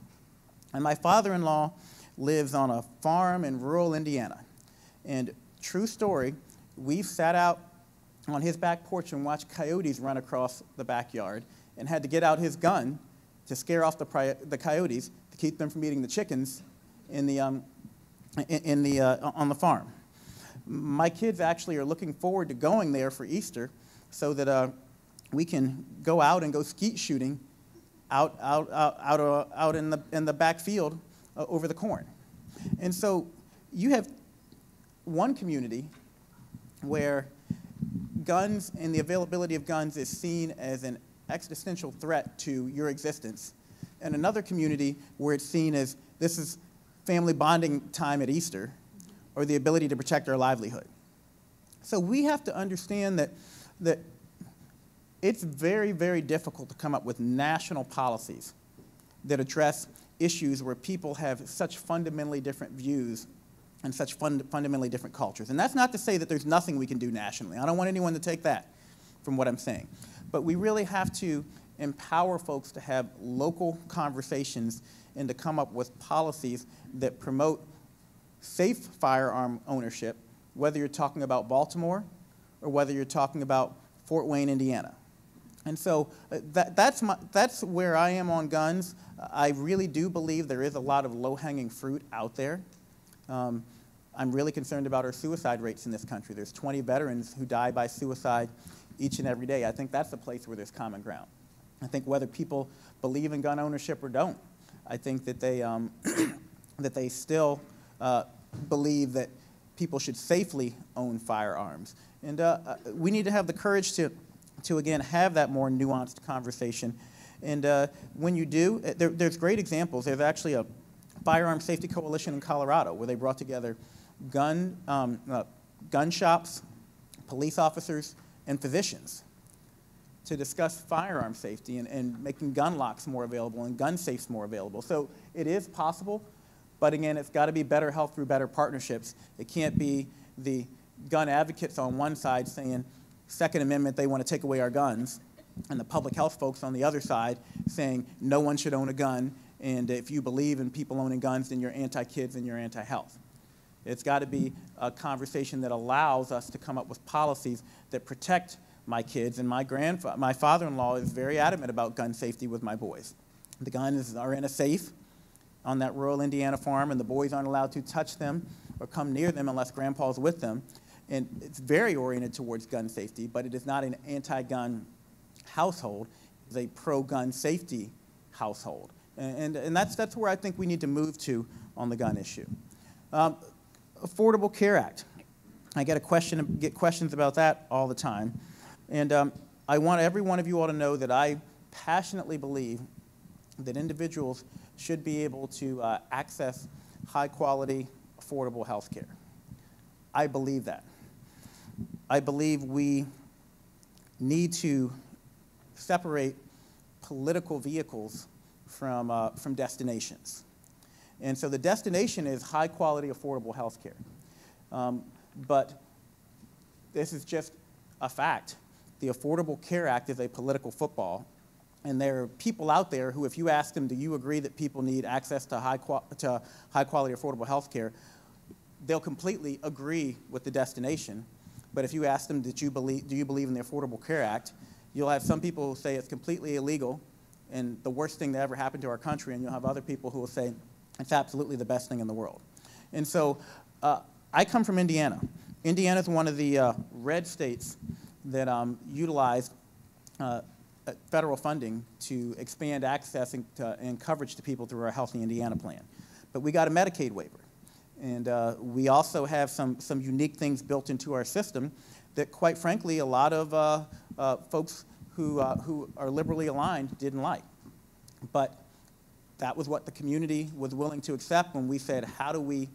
And my father in law lives on a farm in rural Indiana. And true story, we've sat out on his back porch and watched coyotes run across the backyard and had to get out his gun to scare off the, the coyotes to keep them from eating the chickens in the, um, in, in the, uh, on the farm. My kids actually are looking forward to going there for Easter so that uh, we can go out and go skeet shooting out, out, out, out, uh, out in, the, in the back field uh, over the corn. And so you have one community where guns and the availability of guns is seen as an existential threat to your existence, and another community where it's seen as this is family bonding time at Easter or the ability to protect our livelihood. So we have to understand that, that it's very, very difficult to come up with national policies that address issues where people have such fundamentally different views and such fund, fundamentally different cultures. And that's not to say that there's nothing we can do nationally. I don't want anyone to take that from what I'm saying. But we really have to empower folks to have local conversations and to come up with policies that promote safe firearm ownership, whether you're talking about Baltimore or whether you're talking about Fort Wayne, Indiana. And so uh, that, that's, my, that's where I am on guns. I really do believe there is a lot of low hanging fruit out there. Um, I'm really concerned about our suicide rates in this country. There's 20 veterans who die by suicide each and every day. I think that's a place where there's common ground. I think whether people believe in gun ownership or don't, I think that they, um, that they still uh, believe that people should safely own firearms. And uh, uh, we need to have the courage to, to, again, have that more nuanced conversation. And uh, when you do, uh, there, there's great examples. There's actually a firearm safety coalition in Colorado where they brought together gun, um, uh, gun shops, police officers, and physicians to discuss firearm safety and, and making gun locks more available and gun safes more available. So it is possible, but again, it's got to be better health through better partnerships. It can't be the gun advocates on one side saying, Second Amendment, they want to take away our guns, and the public health folks on the other side saying no one should own a gun, and if you believe in people owning guns, then you're anti-kids and you're anti-health. It's got to be a conversation that allows us to come up with policies that protect my kids. And my grandfather, my father-in-law is very adamant about gun safety with my boys. The guns are in a safe on that rural Indiana farm, and the boys aren't allowed to touch them or come near them unless grandpa's with them. And it's very oriented towards gun safety, but it is not an anti-gun household. It's a pro-gun safety household. And, and, and, that's, that's where I think we need to move to on the gun issue. Um, Affordable Care Act. I get, a question, get questions about that all the time. And um, I want every one of you all to know that I passionately believe that individuals should be able to uh, access high quality, affordable health care. I believe that. I believe we need to separate political vehicles from, uh, from destinations. And so the destination is high quality, affordable health care. Um, but this is just a fact. The Affordable Care Act is a political football. And there are people out there who, if you ask them, do you agree that people need access to high, to high quality, affordable health care, they'll completely agree with the destination. But if you ask them, Did you believe, do you believe in the Affordable Care Act, you'll have some people who say it's completely illegal and the worst thing that ever happened to our country, and you'll have other people who will say it's absolutely the best thing in the world. And so uh, I come from Indiana. Indiana is one of the uh, red states that um, utilized uh, uh federal funding to expand access and, and, coverage to people through our Healthy Indiana plan. But we got a Medicaid waiver. And uh, we also have some, some unique things built into our system that, quite frankly, a lot of uh, folks who, who are liberally aligned didn't like. But that was what the community was willing to accept when we said, how do we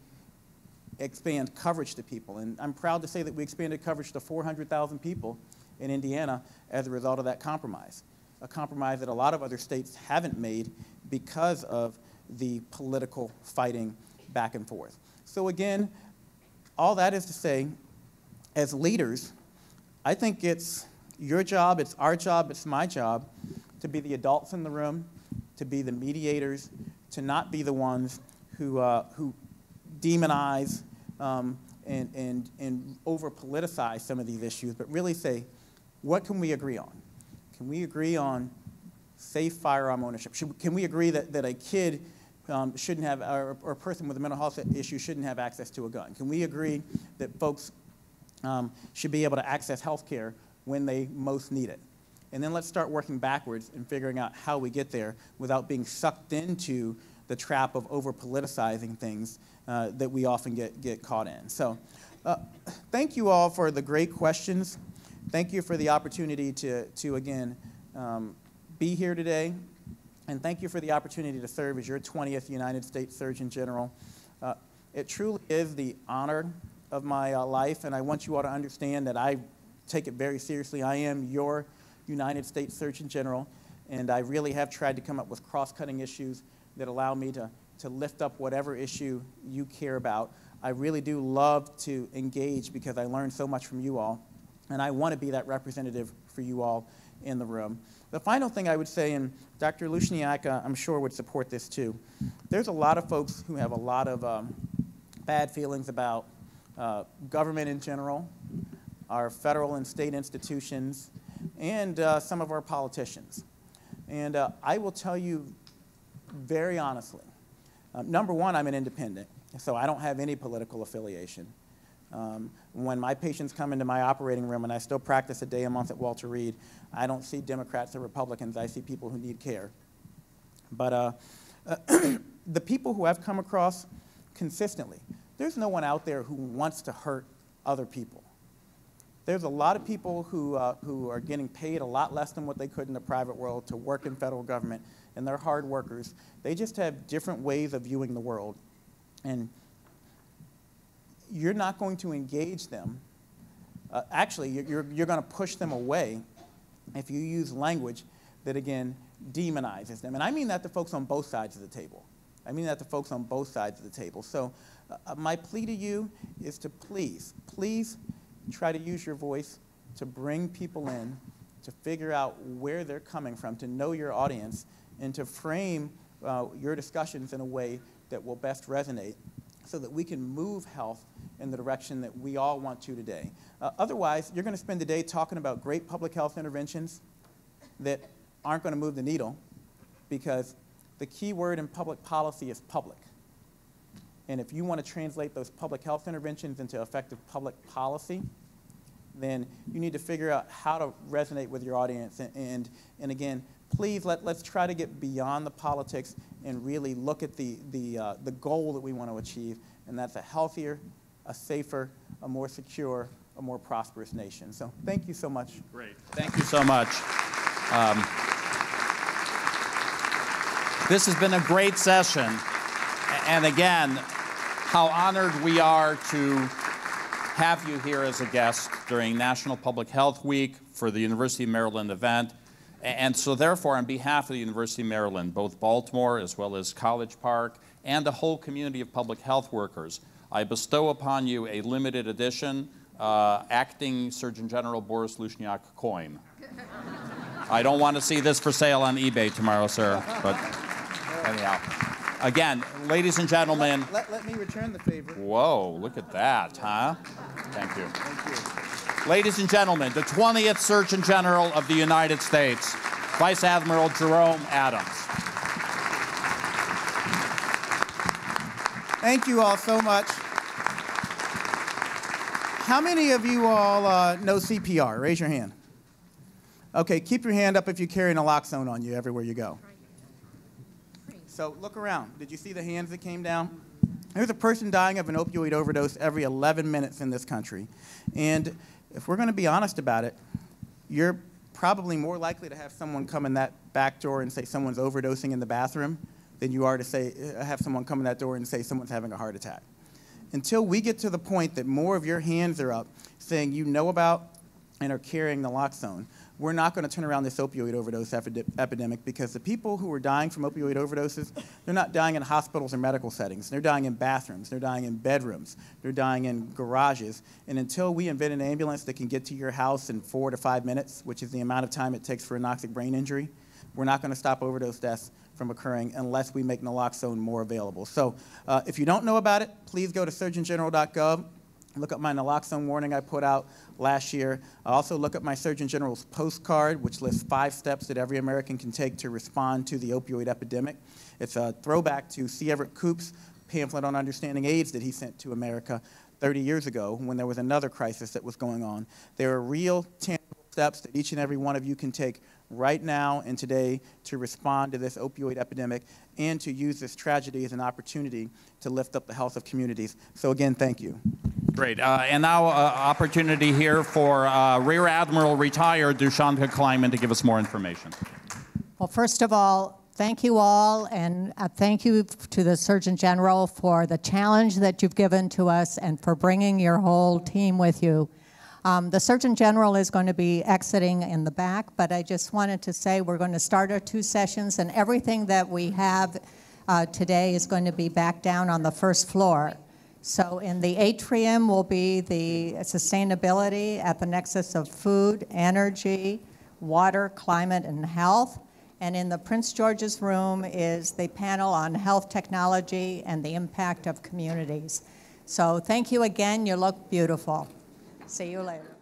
expand coverage to people? And I'm proud to say that we expanded coverage to 400,000 people in Indiana as a result of that compromise, a compromise that a lot of other states haven't made because of the political fighting back and forth. So again, all that is to say, as leaders, I think it's your job, it's our job, it's my job to be the adults in the room to be the mediators, to not be the ones who, uh, who demonize um, and, and, and over politicize some of these issues, but really say, what can we agree on? Can we agree on safe firearm ownership? Should, can we agree that, that a kid um, shouldn't have, or, or, a person with a mental health issue shouldn't have access to a gun? Can we agree that folks um, should be able to access health care when they most need it? And then let's start working backwards and figuring out how we get there without being sucked into the trap of over politicizing things uh, that we often get, get caught in. So, uh, thank you all for the great questions. Thank you for the opportunity to, to again, um, be here today. And thank you for the opportunity to serve as your 20th United States Surgeon General. Uh, it truly is the honor of my uh, life, and I want you all to understand that I take it very seriously. I am your United States Surgeon General, and I really have tried to come up with cross-cutting issues that allow me to, to lift up whatever issue you care about. I really do love to engage because I learn so much from you all, and I want to be that representative for you all in the room. The final thing I would say, and Dr. Lushniak, uh, I'm sure would support this too, there's a lot of folks who have a lot of um, bad feelings about uh, government in general, our federal and state institutions, and uh, some of our politicians. And uh, I will tell you very honestly, uh, number one, I'm an independent, so I don't have any political affiliation. Um, when my patients come into my operating room, and I still practice a day a month at Walter Reed, I don't see Democrats or Republicans. I see people who need care. But uh, the people who I've come across consistently, there's no one out there who wants to hurt other people. There's a lot of people who, uh, who are getting paid a lot less than what they could in the private world to work in federal government, and they're hard workers. They just have different ways of viewing the world. And you're not going to engage them. Uh, actually, you're, you're going to push them away if you use language that, again, demonizes them. And I mean that to folks on both sides of the table. I mean that to folks on both sides of the table. So, uh, my plea to you is to please, please try to use your voice to bring people in, to figure out where they're coming from, to know your audience, and to frame uh, your discussions in a way that will best resonate so that we can move health in the direction that we all want to today. Uh, otherwise, you're going to spend the day talking about great public health interventions that aren't going to move the needle because the key word in public policy is public. And if you want to translate those public health interventions into effective public policy, then you need to figure out how to resonate with your audience. And, and, and again, please let, let's try to get beyond the politics and really look at the, the, uh, the goal that we want to achieve, and that's a healthier, a safer, a more secure, a more prosperous nation. So thank you so much. Great. Thank you so much. Um, this has been a great session. And again, how honored we are to have you here as a guest during National Public Health Week for the University of Maryland event. And so therefore, on behalf of the University of Maryland, both Baltimore as well as College Park and the whole community of public health workers, I bestow upon you a limited edition uh, Acting Surgeon General Boris Lushniak coin. I don't want to see this for sale on eBay tomorrow, sir, but anyhow. Again, ladies and gentlemen. Let, let, let me return the favor. Whoa, look at that, huh? Thank you. Thank you. Ladies and gentlemen, the 20th Surgeon General of the United States, Vice Admiral Jerome Adams. Thank you all so much. How many of you all uh, know CPR? Raise your hand. Okay, keep your hand up if you're carrying naloxone on you everywhere you go. So look around. Did you see the hands that came down? There's a person dying of an opioid overdose every 11 minutes in this country. And if we're going to be honest about it, you're probably more likely to have someone come in that back door and say someone's overdosing in the bathroom than you are to say uh, have someone come in that door and say someone's having a heart attack. Until we get to the point that more of your hands are up saying you know about and are carrying naloxone, we're not going to turn around this opioid overdose epidemic because the people who are dying from opioid overdoses, they're not dying in hospitals or medical settings. They're dying in bathrooms. They're dying in bedrooms. They're dying in garages. And until we invent an ambulance that can get to your house in four to five minutes, which is the amount of time it takes for a anoxic brain injury, we're not going to stop overdose deaths from occurring unless we make naloxone more available. So uh, if you don't know about it, please go to surgeongeneral.gov Look up my naloxone warning I put out last year. I also look up my Surgeon General's postcard, which lists five steps that every American can take to respond to the opioid epidemic. It's a throwback to C. Everett Koop's pamphlet on understanding AIDS that he sent to America 30 years ago when there was another crisis that was going on. There are real, tangible steps that each and every one of you can take right now and today to respond to this opioid epidemic and to use this tragedy as an opportunity to lift up the health of communities. So, again, thank you. Great. Uh, and now, uh, opportunity here for uh, Rear Admiral retired Dushanka Kleinman to give us more information. Well, first of all, thank you all, and uh, thank you to the Surgeon General for the challenge that you've given to us and for bringing your whole team with you. Um, the Surgeon General is going to be exiting in the back, but I just wanted to say we're going to start our two sessions, and everything that we have uh, today is going to be back down on the first floor. So in the atrium will be the sustainability at the nexus of food, energy, water, climate, and health. And in the Prince George's room is the panel on health technology and the impact of communities. So thank you again. You look beautiful. See you later.